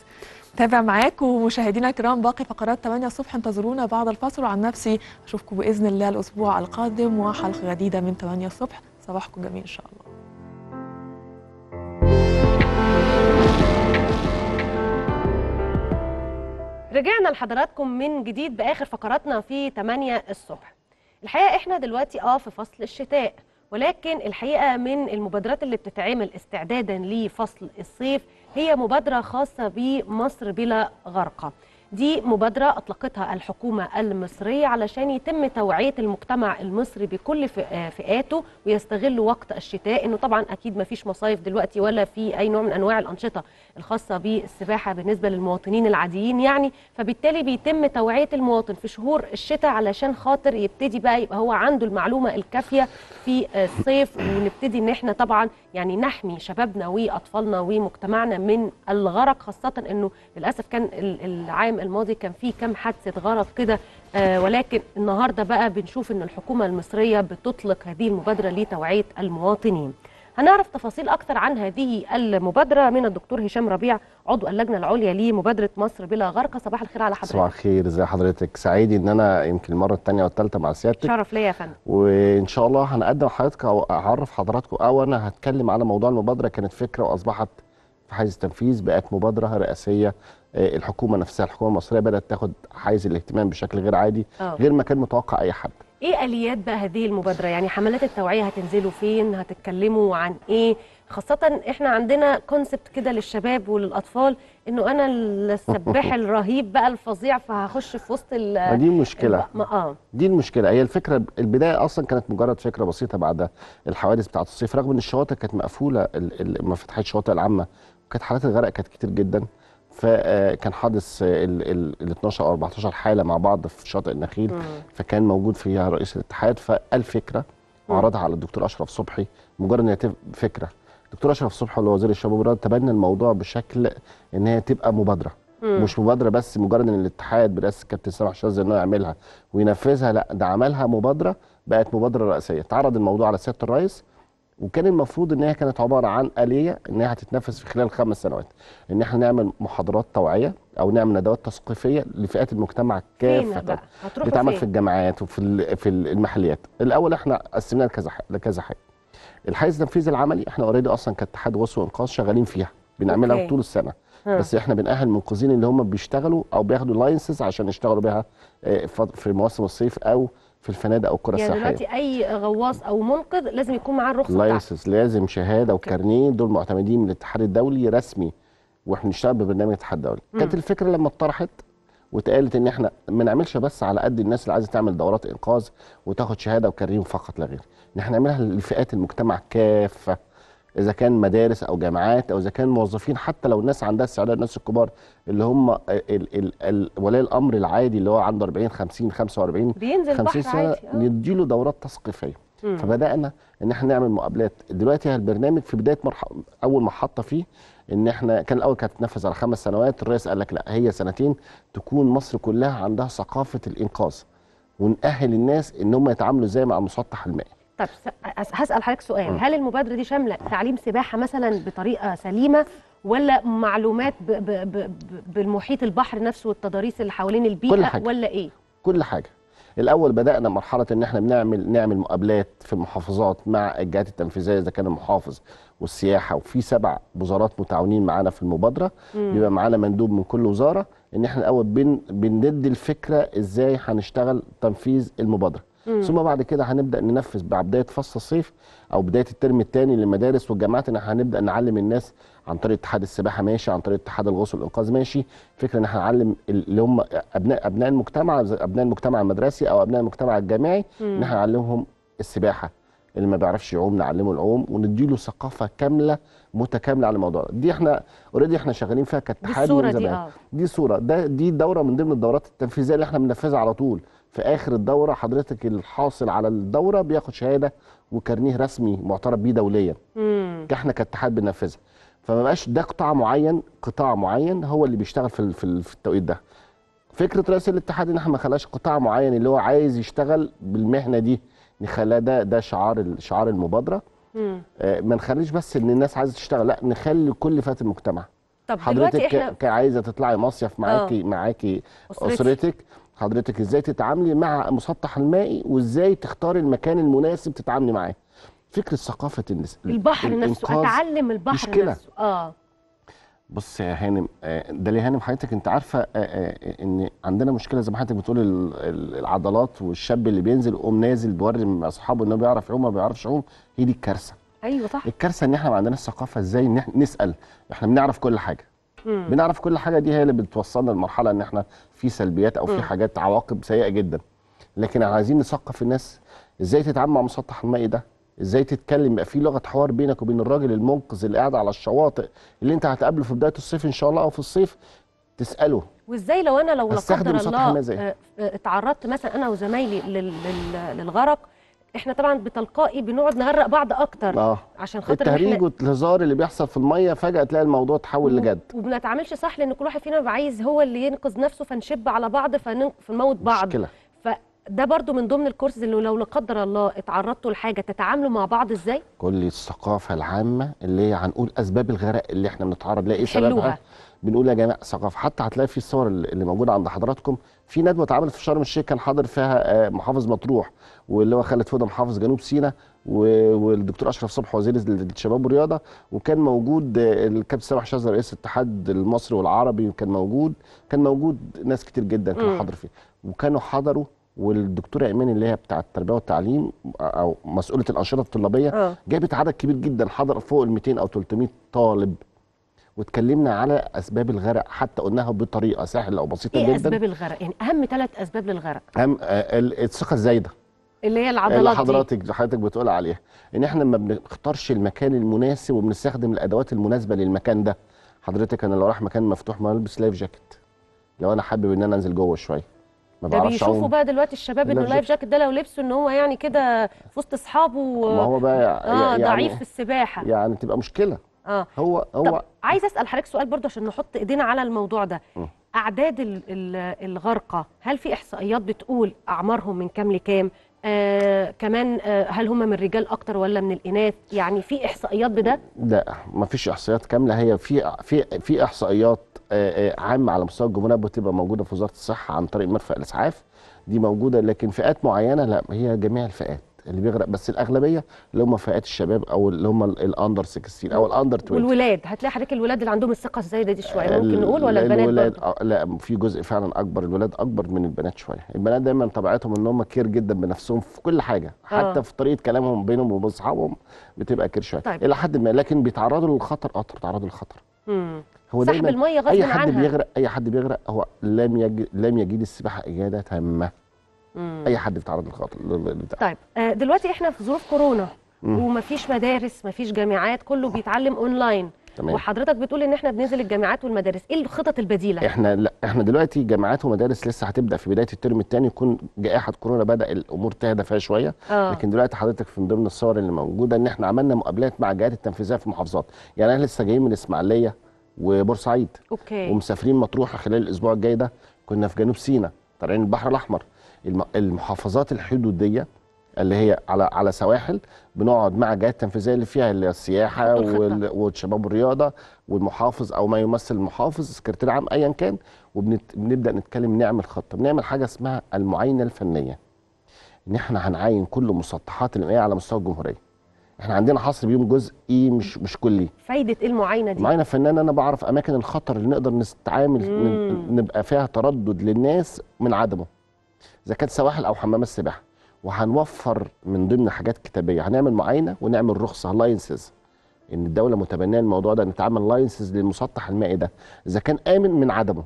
تابع معاكم مشاهدينا الكرام باقي فقرات 8 الصبح انتظرونا بعد الفصل وعن نفسي أشوفكم بإذن الله الأسبوع القادم وحلقة جديدة من 8 الصبح. صباحكم جميل إن شاء الله. رجعنا لحضراتكم من جديد بآخر فقراتنا في 8 الصبح. الحقيقة إحنا دلوقتي آه في فصل الشتاء ولكن الحقيقة من المبادرات اللي بتتعمل استعدادا لفصل الصيف هي مبادرة خاصة بمصر بلا غرقة. دي مبادرة أطلقتها الحكومة المصرية علشان يتم توعية المجتمع المصري بكل فئاته ويستغلوا وقت الشتاء إنه طبعا أكيد ما فيش مصايف دلوقتي ولا في أي نوع من أنواع الأنشطة الخاصة بالسباحة بالنسبة للمواطنين العاديين يعني. فبالتالي بيتم توعية المواطن في شهور الشتاء علشان خاطر يبتدي بقى يبقى هو عنده المعلومة الكافية في الصيف. ونبتدي إن إحنا طبعا يعني نحمي شبابنا وأطفالنا ومجتمعنا من الغرق خاصة إنه للأسف كان ال- العام الماضي كان فيه كم حادثة غرق كده. آه ولكن النهارده بقى بنشوف إن الحكومة المصرية بتطلق هذه المبادرة لتوعية المواطنين. هنعرف تفاصيل أكثر عن هذه المبادرة من الدكتور هشام ربيع عضو اللجنة العليا لمبادرة مصر بلا غرق. صباح الخير على صباح حضرتك. الخير. ازي حضرتك؟ سعيد إن أنا يمكن المرة الثانية والثالثه مع سيادتك. شرف ليا يا فندم. وإن شاء الله هنقدم لحضرتك أو أعرف حضراتكم. أو أنا هتكلم على موضوع المبادرة. كانت فكرة وأصبحت في حيز التنفيذ بقت مبادرة رئاسية آه، الحكومة نفسها الحكومة المصرية بدأت تاخد حيز الاهتمام بشكل غير عادي آه. غير ما كان متوقع أي حد. إيه آليات بقى هذه المبادرة؟ يعني حملات التوعية هتنزلوا فين؟ هتتكلموا عن إيه؟ خاصة إحنا عندنا كونسبت كده للشباب وللأطفال انه أنا السباح الرهيب بقى الفظيع فهخش في وسط ال دي مشكله ما- آه. دي المشكلة. هي الفكرة البداية أصلا كانت مجرد فكرة بسيطة بعد الحوادث بتاعة الصيف رغم إن الشواطئ كانت مقفولة ما فتحتش الشواطئ العامة وكانت حالات الغرق كانت كتير جدا. فكان حادث ال ال- ال 12 أو 14 حالة مع بعض في شاطئ النخيل فكان موجود فيها رئيس الاتحاد فقال فكرة وعرضها على الدكتور أشرف صبحي مجرد إن هي فكرة. الدكتور أشرف صبحي اللي هو وزير الشباب والرياضة تبنى الموضوع بشكل إن هي تبقى مبادرة. مم. مش مبادرة بس مجرد إن الاتحاد برئاسة الكابتن سامح شاذلي إنه يعملها وينفذها لأ ده عملها مبادرة بقت مبادرة رئاسيه اتعرض الموضوع على سيادة الرئيس وكان المفروض إن هي كانت عبارة عن آلية إن هي هتتنفذ في خلال خمس سنوات. إن إحنا نعمل محاضرات توعية أو نعمل ندوات تثقيفية لفئات المجتمع كافة. بتعمل في الجامعات وفي في المحليات. الأول إحنا قسمناها لكذا لكذا حاجة. الحيز التنفيذي العملي إحنا already أصلا كاتحاد غوص وانقاذ شغالين فيها بنعملها okay. طول السنة. ها. بس إحنا بنأهل المنقذين اللي هم بيشتغلوا أو بياخدوا license عشان يشتغلوا بيها آه، في مواسم الصيف أو في الفنادق أو القرى يعني السياحيه دلوقتي أي غواص أو منقذ لازم يكون معاه الرخصة لايسنس لازم شهادة وكارنيه دول معتمدين من الاتحاد الدولي رسمي وإحنا بنشتغل ببرنامج الاتحاد الدولي. كانت الفكرة لما اتطرحت واتقالت إن إحنا ما نعملش بس على قد الناس اللي عايزة تعمل دورات إنقاذ وتاخد شهادة وكارنيه فقط لا غير. إن إحنا نعملها لفئات المجتمع كافة. إذا كان مدارس أو جامعات أو إذا كان موظفين حتى لو الناس عندها استعداد الناس الكبار اللي هم ال- ال- ال- ولي الأمر العادي اللي هو عنده 40 50 45 بينزل 50 بحر سنة آه. نديله دورات تثقيفية. فبدأنا إن إحنا نعمل مقابلات دلوقتي البرنامج في بداية مرحله أول محطة فيه إن إحنا كان الأول كانت تنفذ على خمس سنوات الرئيس قال لك لا هي سنتين تكون مصر كلها عندها ثقافة الإنقاذ ونأهل الناس إن هم يتعاملوا إزاي مع المسطح المائي طب هسأل حضرتك سؤال. هل المبادرة دي شاملة تعليم سباحة مثلا بطريقة سليمة ولا معلومات ب ب ب بالمحيط البحر نفسه والتضاريس اللي حوالين البيئة كل حاجة. ولا إيه؟ كل حاجة الأول بدأنا مرحلة إن إحنا بنعمل نعمل مقابلات في المحافظات مع الجهات التنفيذية إذا كان المحافظ والسياحة وفي سبع وزارات متعاونين معانا في المبادرة مم. بيبقى معانا مندوب من كل وزارة إن إحنا الأول بن بندي الفكرة إزاي هنشتغل تنفيذ المبادرة مم. ثم بعد كده هنبدأ ننفذ مع بداية فصل الصيف أو بداية الترم الثاني للمدارس والجامعات إن هنبدأ نعلم الناس عن طريق اتحاد السباحة ماشي عن طريق اتحاد الغوص والإنقاذ ماشي فكرة إن إحنا نعلم اللي هم أبناء أبناء المجتمع أبناء المجتمع المدرسي أو أبناء المجتمع الجامعي. إن إحنا نعلمهم السباحة اللي ما بيعرفش يعوم نعلمه العوم ونديله ثقافة كاملة متكاملة على الموضوع ده. دي إحنا already إحنا شغالين فيها كاتحاد الصورة من دي، آه. دي صورة ده دي دورة من ضمن الدورات التنفيذية اللي إحنا بننفذها على طول في آخر الدورة حضرتك الحاصل على الدورة بياخد شهادة وكارنيه رسمي معترف بيه دوليا. إحنا كاتحاد بننفذها فما بقاش ده قطاع معين قطاع معين هو اللي بيشتغل في في ال- في التوقيت ده فكرة رئيس الاتحاد إن إحنا ما خلاش قطاع معين اللي هو عايز يشتغل بالمهنة دي نخليها ده ده شعار شعار المبادرة. آه، ما نخليش بس إن الناس عايزة تشتغل لا نخلي كل فئات المجتمع طب حضرتك إحنا كعايزة تطلعي مصيف معاكي معاكي أسرتي. أسرتك حضرتك إزاي تتعاملي مع المسطح المائي وازاي تختاري المكان المناسب تتعاملي معاه؟ فكرة ثقافة الناس البحر نفسه اتعلم البحر مشكلة. نفسه. آه. بص يا هانم آه، ده ليه هانم؟ حضرتك انت عارفة آه، آه، ان عندنا مشكلة زي ما حضرتك بتقول ال- ال- العضلات والشاب اللي بينزل يقوم نازل بيوري أصحابه انه بيعرف يعوم ما بيعرفش يعوم هي دي الكارثة. أيوه صح. الكارثة إن إحنا ما عندناش ثقافة إزاي إن إحنا نسأل إحنا بنعرف كل حاجة. مم. بنعرف كل حاجة دي هي اللي بتوصلنا لمرحلة إن إحنا في سلبيات أو. في حاجات عواقب سيئة جدا. لكن عايزين نثقف الناس. إزاي تتعامل مع المسطح المائي ده؟ إزاي تتكلم؟ يبقى في لغة حوار بينك وبين الراجل المنقذ اللي قاعد على الشواطئ اللي أنت هتقابله في بداية الصيف إن شاء الله أو في الصيف تسأله. وإزاي لو أنا لو لا قدر الله؟ آه، آه، اتعرضت مثلا أنا وزمايلي لل- لل- للغرق إحنا طبعا بتلقائي بنقعد نغرق بعض أكتر آه. عشان خاطر التهريج إحنا والهزار اللي بيحصل في المية فجأة تلاقي الموضوع تحول لجد. وبنتعاملش صح لأن كل واحد فينا عايز هو اللي ينقذ نفسه فنشب على بعض فنن- فنموت بعض. مشكلة. فده برضو من ضمن الكورس اللي لو لا قدر الله اتعرضتوا لحاجة تتعاملوا مع بعض إزاي؟ كل الثقافة العامة اللي هي هنقول أسباب الغرق اللي إحنا بنتعرض لها إيه. سببها؟ بنقول يا جماعة ثقافة. حتى هتلاقي في الصور اللي اللي موجودة عند حضراتكم في ندوة اتعملت في شرم الشيخ كان حاضر فيها آه، محافظ مطروح. واللي هو خالد فوده محافظ جنوب سيناء والدكتور أشرف صبحي وزير الشباب والرياضة. وكان موجود الكابتن سامح شاذلي رئيس الاتحاد المصري والعربي كان موجود. كان موجود ناس كتير جدا. كانوا حاضر فيه. وكانوا حضروا والدكتورة ايمان اللي هي بتاعة التربية والتعليم أو مسؤولة الأنشطة الطلابية آه. جابت عدد كبير جدا حضر فوق ال 200 أو 300 طالب. واتكلمنا على أسباب الغرق حتى قلناها بطريقة سهلة وبسيطة إيه جدا. أسباب الغرق؟ يعني أهم ثلاث أسباب للغرق. أهم آه، ال- الثقة الزايدة. اللي هي اللي العضلات دي. حضرتك حضرتك بتقول عليها. إن إحنا ما بنختارش المكان المناسب وبنستخدم الأدوات المناسبة للمكان ده. حضرتك أنا لو رايح مكان مفتوح ما ألبس life jacket. لو أنا حابب إن أنا أنزل جوه شوية. ما ده بعرفش بيشوفوا أعوم. بقى دلوقتي الشباب إنه ال life jacket. ده لو لبسه إن هو يعني كده في وسط أصحابه ما هو بقى آه يعني ضعيف في السباحة. يعني تبقى مشكلة. آه. هو هو طب عايز أسأل حضرتك سؤال برضه عشان نحط إيدينا على الموضوع ده. م. أعداد ال- ال- الغرقى هل في إحصائيات بتقول أعمارهم من كام لكام؟ آه كمان آه هل هم من الرجال أكتر ولا من الإناث؟ يعني في إحصائيات بده؟ لا ما فيش إحصائيات كاملة. هي في في في إحصائيات آه، آه، عامة على مستوى الجمهورية بتبقى موجودة في وزارة الصحة عن طريق مرفق الإسعاف. دي موجودة لكن فئات معينة لا هي جميع الفئات. اللي بيغرق بس الأغلبية اللي هم فئات الشباب أو اللي هم ال- ال under 16 أو ال under 20 والولاد هتلاقي حضرتك الولاد اللي عندهم الثقة الزايدة دي شوية. ممكن نقول ولا لا، البنات الولاد آه، لا في جزء فعلا أكبر الولاد أكبر من البنات شوية. البنات دايما طبيعتهم إن هم care جدا بنفسهم في كل حاجة. آه. حتى في طريقة كلامهم بينهم وبين اصحابهم بتبقى care شوية. طيب. إلى حد ما لكن بيتعرضوا للخطر آه بيتعرضوا للخطر. مم. هو سحب المية غصب أي حد عنها. بيغرق أي حد بيغرق هو لم يجد لم يجد السباحة إجادة تامة. مم. أي حد بيتعرض للخطر لل- لل- طيب آه، دلوقتي إحنا في ظروف كورونا مم. ومفيش مدارس مفيش جامعات كله بيتعلم اونلاين تمام. وحضرتك بتقول إن إحنا بننزل الجامعات والمدارس. إيه الخطط البديلة؟ إحنا لا إحنا دلوقتي جامعات ومدارس لسه هتبدأ في بداية الترم الثاني يكون جائحة كورونا بدأ الأمور تهدى فيها شوية. آه. لكن دلوقتي حضرتك في من ضمن الصور اللي موجودة إن إحنا عملنا مقابلات مع الجهات التنفيذية في المحافظات يعني أنا لسه جايين من الاسماعيليه وبورسعيد. okay. ومسافرين مطروح خلال الأسبوع الجاي ده. كنا في جنوب سيناء طالعين البحر الأحمر. المحافظات الحدودية اللي هي على على سواحل بنقعد مع الجهات التنفيذية اللي فيها اللي السياحة والشباب والرياضة والمحافظ أو ما يمثل المحافظ السكرتير العام ايا كان وبنبدا نتكلم نعمل خطة. بنعمل حاجة اسمها المعاينة الفنية. إن إحنا هنعاين كل مسطحات المائيه على مستوى الجمهورية. إحنا عندنا حصر بيهم جزئي مش مش كلي. فايدة إيه المعاينة دي؟ معانا عشان أنا بعرف أماكن الخطر اللي نقدر نستعامل مم. ن- نبقى فيها تردد للناس من عدمه. إذا كانت سواحل أو حمامات سباحه وهنوفر من ضمن حاجات كتابية هنعمل معاينة ونعمل رخصة license إن الدولة متبنية الموضوع ده نتعمل license للمسطح المائي ده. إذا كان آمن من عدمه.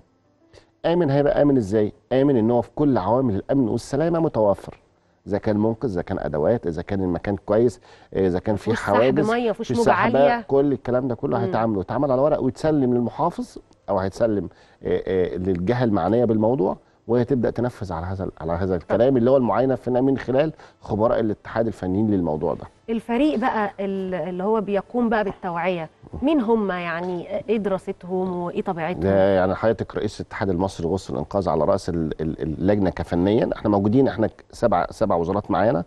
آمن هيبقى آمن إزاي؟ آمن إن هو في كل عوامل الأمن والسلامة متوفر. إذا كان منقذ إذا كان أدوات إذا كان المكان كويس إذا كان في حواجز مية، مفيهوش في موجة سحبة، عالية. كل الكلام ده كله. هيتعمل ويتعمل على ورق ويتسلم للمحافظ أو هيتسلم للجهة المعنية بالموضوع. وهي تبدأ تنفذ على هذا على هذا الكلام اللي هو المعاينة الفنيه من خلال خبراء الاتحاد الفنيين للموضوع ده. الفريق بقى ال- اللي هو بيقوم بقى بالتوعية مين هم يعني؟ إيه دراستهم وإيه طبيعتهم؟ يعني حضرتك رئيس الاتحاد المصري لغوص الإنقاذ على رأس ال- ال- اللجنة كفنيا. إحنا موجودين إحنا سبع سبع وزارات معانا.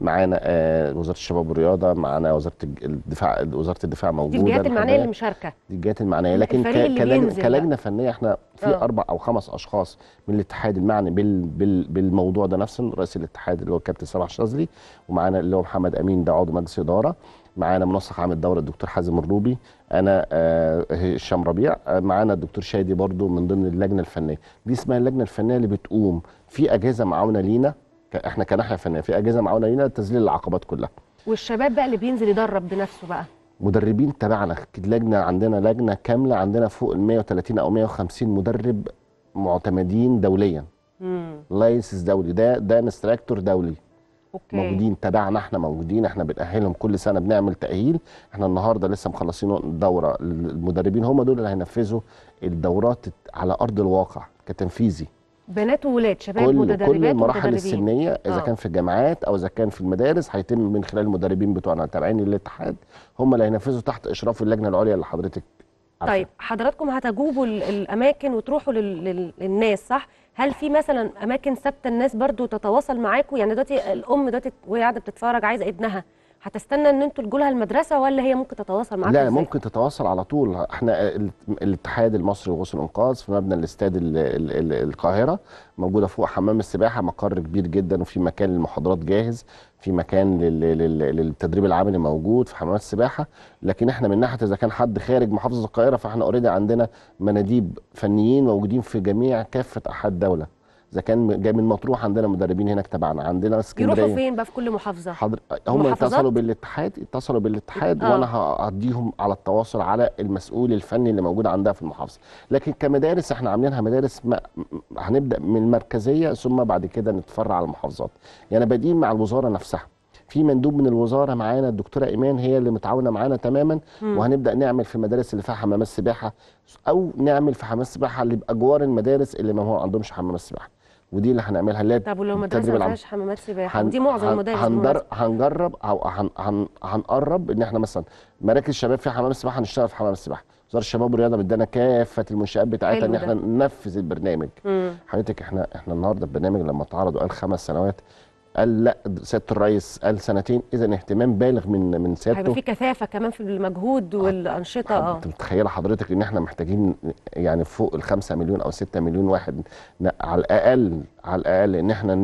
معانا آه، وزارة الشباب والرياضة معانا وزارة الدفاع وزارة الدفاع موجودة دي الجهات المعنية. اللي مشاركة. دي الجهات المعنية. لكن كلجنه, كلجنة فنية إحنا في آه. أربع أو خمس أشخاص من الاتحاد المعني بال بال بالموضوع ده نفسه. رئيس الاتحاد اللي هو الكابتن سامح شاذلي ومعانا اللي هو محمد أمين ده عضو مجلس إدارة. معانا منسق عام الدورة الدكتور حازم الروبي. أنا آه، هشام ربيع. آه، معانا الدكتور شادي برضو من ضمن اللجنة الفنية. دي اسمها اللجنة الفنية اللي بتقوم في أجهزة معاونة لينا. إحنا كناحيه فنيه في اجهزه معاونة لينا لتذليل العقبات كلها. والشباب بقى اللي بينزل يدرب بنفسه بقى. مدربين تبعنا لجنة عندنا لجنة كاملة عندنا فوق ال 130 أو 150 مدرب معتمدين دوليا. license دولي ده ده instructor دولي. okay. موجودين تبعنا إحنا موجودين إحنا بنأهلهم كل سنة بنعمل تأهيل. إحنا النهارده لسه مخلصين دورة المدربين هم دول اللي هينفذوا الدورات على أرض الواقع كتنفيذي. بنات وولاد شباب كل متدربات كل المراحل. السنية إذا آه. كان في الجامعات أو إذا كان في المدارس هيتم من خلال المدربين بتوعنا تابعين للاتحاد هم اللي هينفذوا تحت إشراف اللجنة العليا اللي حضرتك عارفة. طيب حضراتكم هتجوبوا ال- الأماكن وتروحوا لل- لل- للناس صح هل في مثلا أماكن ثابتة الناس برضو تتواصل معاكم يعني دلوقتي الأم دلوقتي وهي قاعدة بتتفرج عايزة ابنها هتستنى إن أنتوا تجوا لها المدرسة ولا هي ممكن تتواصل معاكم لا إزاي؟ ممكن تتواصل على طول. إحنا ال- الاتحاد المصري لغوص الانقاذ في مبنى الاستاد ال- ال- ال- القاهرة موجودة فوق حمام السباحة مقر كبير جدا وفي مكان للمحاضرات جاهز في مكان لل- لل- للتدريب العملي موجود في حمامات السباحة. لكن إحنا من ناحية إذا كان حد خارج محافظة القاهرة فاحنا اوريدي عندنا مناديب فنيين موجودين في جميع كافة أحد الدولة. إذا كان جاي من مطروح عندنا مدربين هناك تبعنا. عندنا اسكندرية. يروحوا فين بقى في كل محافظة؟ حضر... هم؟ اتصلوا بالاتحاد اتصلوا بالاتحاد آه. وأنا هعديهم على التواصل على المسؤول الفني اللي موجود عندها في المحافظة. لكن كمدارس إحنا عاملينها مدارس ما... م- هنبدأ من المركزية ثم بعد كده نتفرع على المحافظات. يعني بادئين مع الوزارة نفسها. في مندوب من الوزارة معانا الدكتورة إيمان هي اللي متعاونة معانا تماما. مم. وهنبدأ نعمل في المدارس اللي فيها حمامات سباحة أو نعمل في حمامات سباحة اللي بجوار المدارس اللي ما هو عندهمش حمامات سباحة. ودي اللي هنعملها اللي طب ولو مدرسة ما. فيهاش حمامات سباحة هن- ودي معظم المدارس. بالمناسبة. هنجرب أو هن... هن... هنقرب إن إحنا مثلا مراكز الشباب فيها حمام السباحه هنشتغل في حمام السباحة وزارة الشباب والرياضة مدانا كافة المنشآت بتاعتها إن. إحنا ننفذ البرنامج. حضرتك إحنا إحنا النهارده البرنامج لما اتعرض وقال خمس سنوات قال لا سياده الرئيس قال سنتين إذا اهتمام بالغ من من هيبقى سيادته في كثافة كمان في المجهود والأنشطة آه. انت متخيلة حضرتك إن إحنا محتاجين يعني فوق ال 5 مليون أو 6 مليون واحد على الأقل على الأقل إن إحنا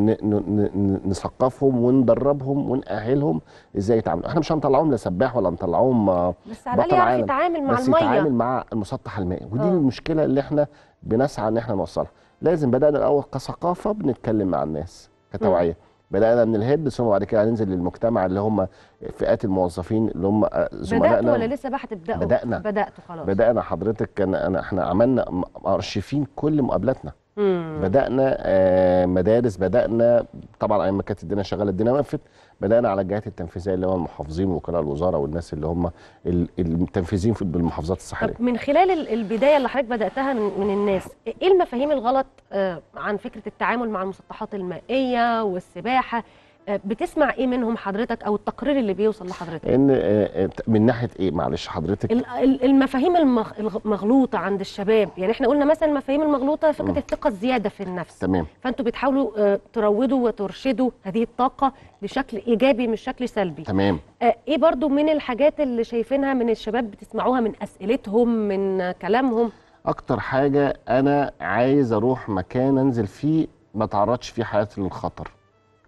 نثقفهم وندربهم ونأهلهم إزاي يتعاملوا. إحنا مش هنطلعهم لا سباح ولا هنطلعهم آه، بس على الأقل بطل يعرف يتعامل مع بس المية. يتعامل مع المسطح المائي. ودي آه. المشكلة اللي إحنا بنسعى إن إحنا نوصلها. لازم بدأنا الأول كثقافة بنتكلم مع الناس كتوعية. بدأنا من الهيد ثم بعد كده هننزل للمجتمع اللي هم فئات الموظفين اللي هم زملائنا. بدأتوا ولا لسه بقى هتبداوا بدأنا. بدأتوا خلاص. بدأنا. حضرتك كان أنا إحنا عملنا ارشيفين كل مقابلاتنا. مم. بدأنا آه، مدارس بدأنا طبعا أيام ما كانت الدنيا شغالة الدنيا وقفت. بدأنا على الجهات التنفيذية اللي هو المحافظين ووكلاء الوزارة والناس اللي هم ال- التنفيذيين في بالمحافظات الساحلية. طب من خلال ال- البداية اللي حضرتك بدأتها من, من الناس إيه المفاهيم الغلط آه، عن فكرة التعامل مع المسطحات المائية والسباحة؟ بتسمع إيه منهم حضرتك أو التقرير اللي بيوصل لحضرتك؟ إن آه، آه، من ناحية إيه؟ معلش حضرتك. ال- ال- المفاهيم المغ- المغلوطه عند الشباب. يعني إحنا قلنا مثلا المفاهيم المغلوطة فكرة. الثقة الزيادة في النفس. تمام. فأنتوا بتحاولوا آه، تروضوا وترشدوا هذه الطاقة بشكل إيجابي مش شكل سلبي. تمام. إيه برضو من الحاجات اللي شايفينها من الشباب بتسمعوها من أسئلتهم من كلامهم؟ أكتر حاجة أنا عايز أروح مكان أنزل فيه ما تعرضش فيه حياتي للخطر.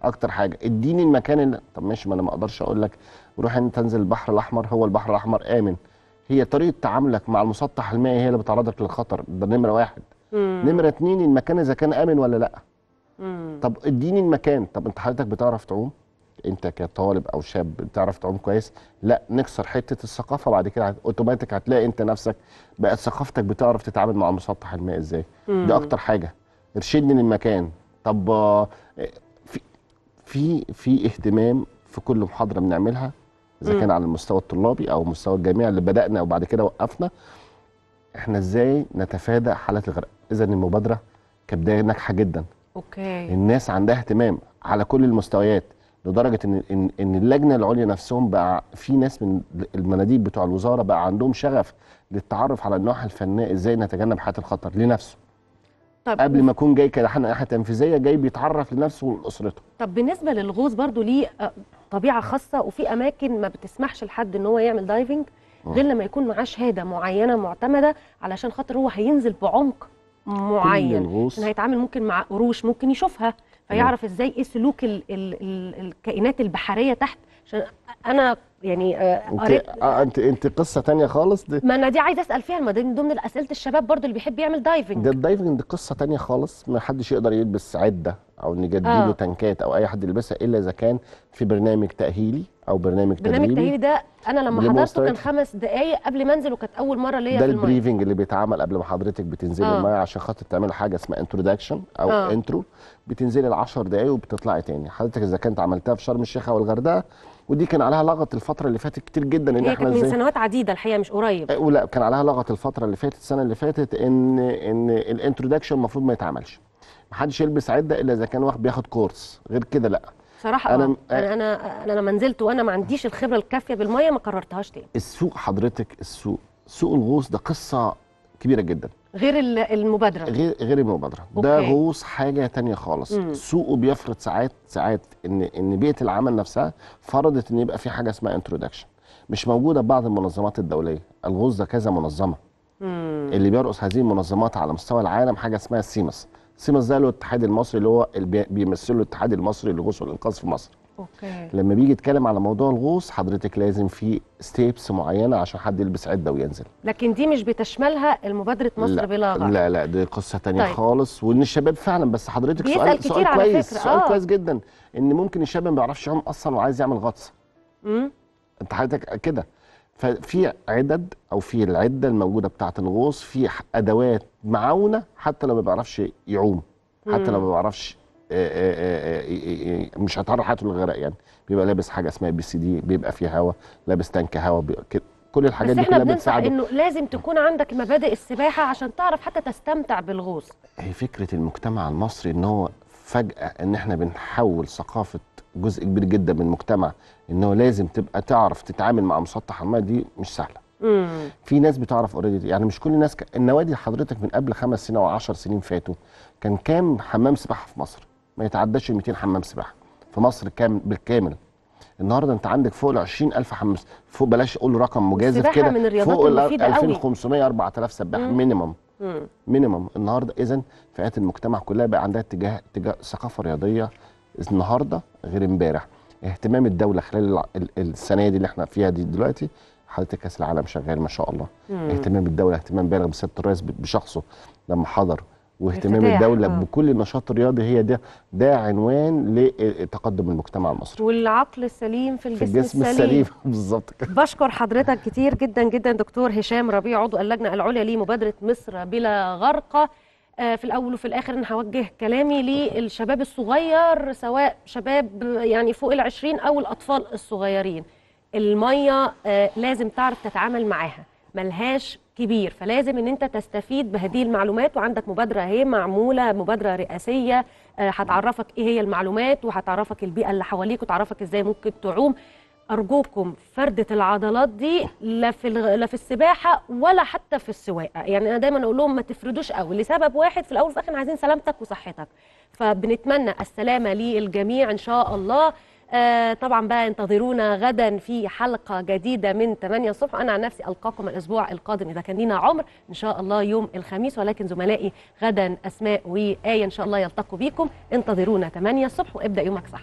أكتر حاجة. إديني المكان اللي طب ماشي ما أنا ما أقدرش أقول لك. روح أنت تنزل البحر الأحمر هو البحر الأحمر آمن. هي طريقة تعاملك مع المسطح المائي هي اللي بتعرضك للخطر. ده نمرة واحد. مم. نمرة اتنين المكان إذا كان آمن ولا لأ. مم. طب إديني المكان. طب أنت حضرتك بتعرف تعوم؟ أنت كطالب أو شاب بتعرف تعوم كويس؟ لأ نكسر حتة الثقافة. بعد كده اوتوماتيك هتلاقي أنت نفسك بقت ثقافتك بتعرف تتعامل مع المسطح المائي إزاي. مم. دي أكتر حاجة. ارشدني للمكان. طب آه، في في اهتمام في كل محاضرة بنعملها إذا. كان على المستوى الطلابي أو مستوى الجامعي اللي بدأنا وبعد كده وقفنا إحنا إزاي نتفادى حالات الغرق؟ إذا المبادرة كبدايه ناجحة جدا. أوكي. الناس عندها اهتمام على كل المستويات لدرجة إن إن إن اللجنة العليا نفسهم بقى في ناس من المناديب بتوع الوزارة بقى عندهم شغف للتعرف على النواحي الفنية إزاي نتجنب حالات الخطر لنفسه. طب قبل ما يكون جاي كده ناحيه تنفيذية جاي بيتعرف لنفسه ولأسرته. طب بالنسبة للغوص برضو ليه آه، طبيعة خاصة وفي أماكن ما بتسمحش لحد إن هو يعمل دايفنج غير لما يكون معاه شهادة معينة معتمدة علشان خاطر هو هينزل بعمق معين. عشان هيتعامل ممكن مع قروش ممكن يشوفها فيعرف إزاي إيه سلوك ال ال ال الكائنات البحرية تحت. عشان أنا يعني آه، انت قريت آه انت أنت قصة تانية خالص؟ دي ما أنا دي عايزة أسأل فيها ما دي من ضمن اسئله الشباب برضو اللي بيحب يعمل diving ده ال diving دي قصة تانية خالص ما حدش يقدر يلبس عدة أو نجديله آه. تنكات أو أي حد يلبسها إلا إذا كان في برنامج تأهيلي أو برنامج برنامج تدريبي. التأهيلي ده أنا لما برنامج حضرته كان خمس دقايق قبل ما أنزل وكانت أول مرة ليا ده في المية. ال briefing اللي بيتعمل قبل ما حضرتك بتنزلي آه. الميه عشان خاطر تعملي حاجة اسمها introduction أو آه. intro بتنزلي ال 10 دقايق وبتطلعي تاني. حضرتك إذا كنت عملتها في شرم الشيخ أو الغردقة ودي كان عليها لغط الفترة اللي فاتت كتير جدا إن إحنا من سنوات عديدة الحقيقة مش قريب. آه، ولا كان عليها لغط الفترة اللي فاتت السنة اللي فاتت إن إن الانترودكشن المفروض ما يتعملش. محدش يلبس عدة إلا إذا كان واحد بياخد كورس. غير كده لأ. صراحة أنا- أنا أنا أنا, أنا لما نزلت وأنا ما عنديش الخبرة الكافية بالمية ما قررتهاش تاني. السوق حضرتك السوق سوق الغوص ده قصة كبيرة جدا. غير ال- المبادرة. غير غير المبادرة. ده okay. غوص حاجة تانية خالص. مم. سوقه بيفرض ساعات ساعات ان إن بيئة العمل نفسها فرضت إن يبقى في حاجة اسمها introduction مش موجودة في بعض المنظمات الدولية. الغوص ده كذا منظمة. مم. اللي بيرأس هذه المنظمات على مستوى العالم حاجة اسمها ال CMAS ال CMAS ده الاتحاد المصري اللي هو بيمثله الاتحاد المصري للغوص والإنقاذ في مصر. okay لما بيجي يتكلم على موضوع الغوص حضرتك لازم في steps معينة عشان حد يلبس عدة وينزل لكن دي مش بتشملها المبادرة مصر لا بلا غرض لا لا دي قصة تانية طيب. خالص وإن الشباب فعلا بس حضرتك سؤال كتير سؤال على كويس فكرة، سؤال آه. كويس جدا إن ممكن الشاب ما بيعرفش يعوم أصلا وعايز يعمل غطس مم. أنت حضرتك كده ففي عدد أو في العدة الموجودة بتاعة الغوص في أدوات معاونة حتى لو ما بيعرفش يعوم حتى لو ما. بيعرفش آه، آه، آه، آه، آه، مش هتعرض حياته للغرق يعني بيبقى لابس حاجة اسمها BCD بيبقى فيه هواء لابس تانك هواء. كل الحاجات دي كلها بتساعده إنه لازم تكون عندك مبادئ السباحة عشان تعرف حتى تستمتع بالغوص هي فكرة المجتمع المصري إن هو فجأة إن إحنا بنحول ثقافة جزء كبير جدا من المجتمع إن هو لازم تبقى تعرف تتعامل مع مسطح الماء دي مش سهلة مم. في ناس بتعرف اوريدي يعني مش كل الناس ك... النوادي حضرتك من قبل خمس سنين أو 10 سنين فاتوا كان كام حمام سباحة في مصر ما يتعداش ال 200 حمام سباحة. في مصر كام بالكامل. النهارده انت عندك فوق ال 20000 حمام فوق بلاش أقول رقم مجازف كده. فوق ال المفيدة قوي. 2500 4000 سباح مم. minimum مم. minimum النهارده اذا فئات المجتمع كلها بقى عندها اتجاه اتجاه ثقافة رياضية النهارده غير امبارح. اهتمام الدولة خلال السنة دي اللي إحنا فيها دي دلوقتي حضرتك كأس العالم شغال ما شاء الله. مم. اهتمام الدولة اهتمام بالغ بسياده الرئيس بشخصه. لما حضر واهتمام الدولة آه. بكل النشاط الرياضي هي ده ده عنوان لتقدم المجتمع المصري. والعقل السليم في في الجسم, الجسم السليم. بالظبط كده. بشكر حضرتك كتير جدا جدا دكتور هشام ربيع عضو اللجنة العليا لمبادرة مصر بلا غرقة. آه، في الأول وفي الآخر أنا هوجه كلامي للشباب الصغير سواء شباب يعني فوق العشرين أو الأطفال الصغيرين. المية آه، لازم تعرف تتعامل معاها. ملهاش كبير. فلازم إن أنت تستفيد بهذه المعلومات وعندك مبادرة أهي معمولة مبادرة رئاسية آه، هتعرفك إيه هي المعلومات وهتعرفك البيئة اللي حواليك وتعرفك إزاي ممكن تعوم. أرجوكم فردة العضلات دي لا في لا في السباحة ولا حتى في السواقة. يعني أنا دايما أقول لهم ما تفردوش قوي لسبب واحد في الأول وفي الآخر عايزين سلامتك وصحتك. فبنتمنى السلامة للجميع إن شاء الله. طبعا بقى انتظرونا غدا في حلقة جديدة من 8 الصبح. أنا عن نفسي ألقاكم الأسبوع القادم إذا كان لينا عمر إن شاء الله يوم الخميس. ولكن زملائي غدا أسماء وآية إن شاء الله يلتقوا بيكم انتظرونا 8 الصبح وابدأ يومك صح.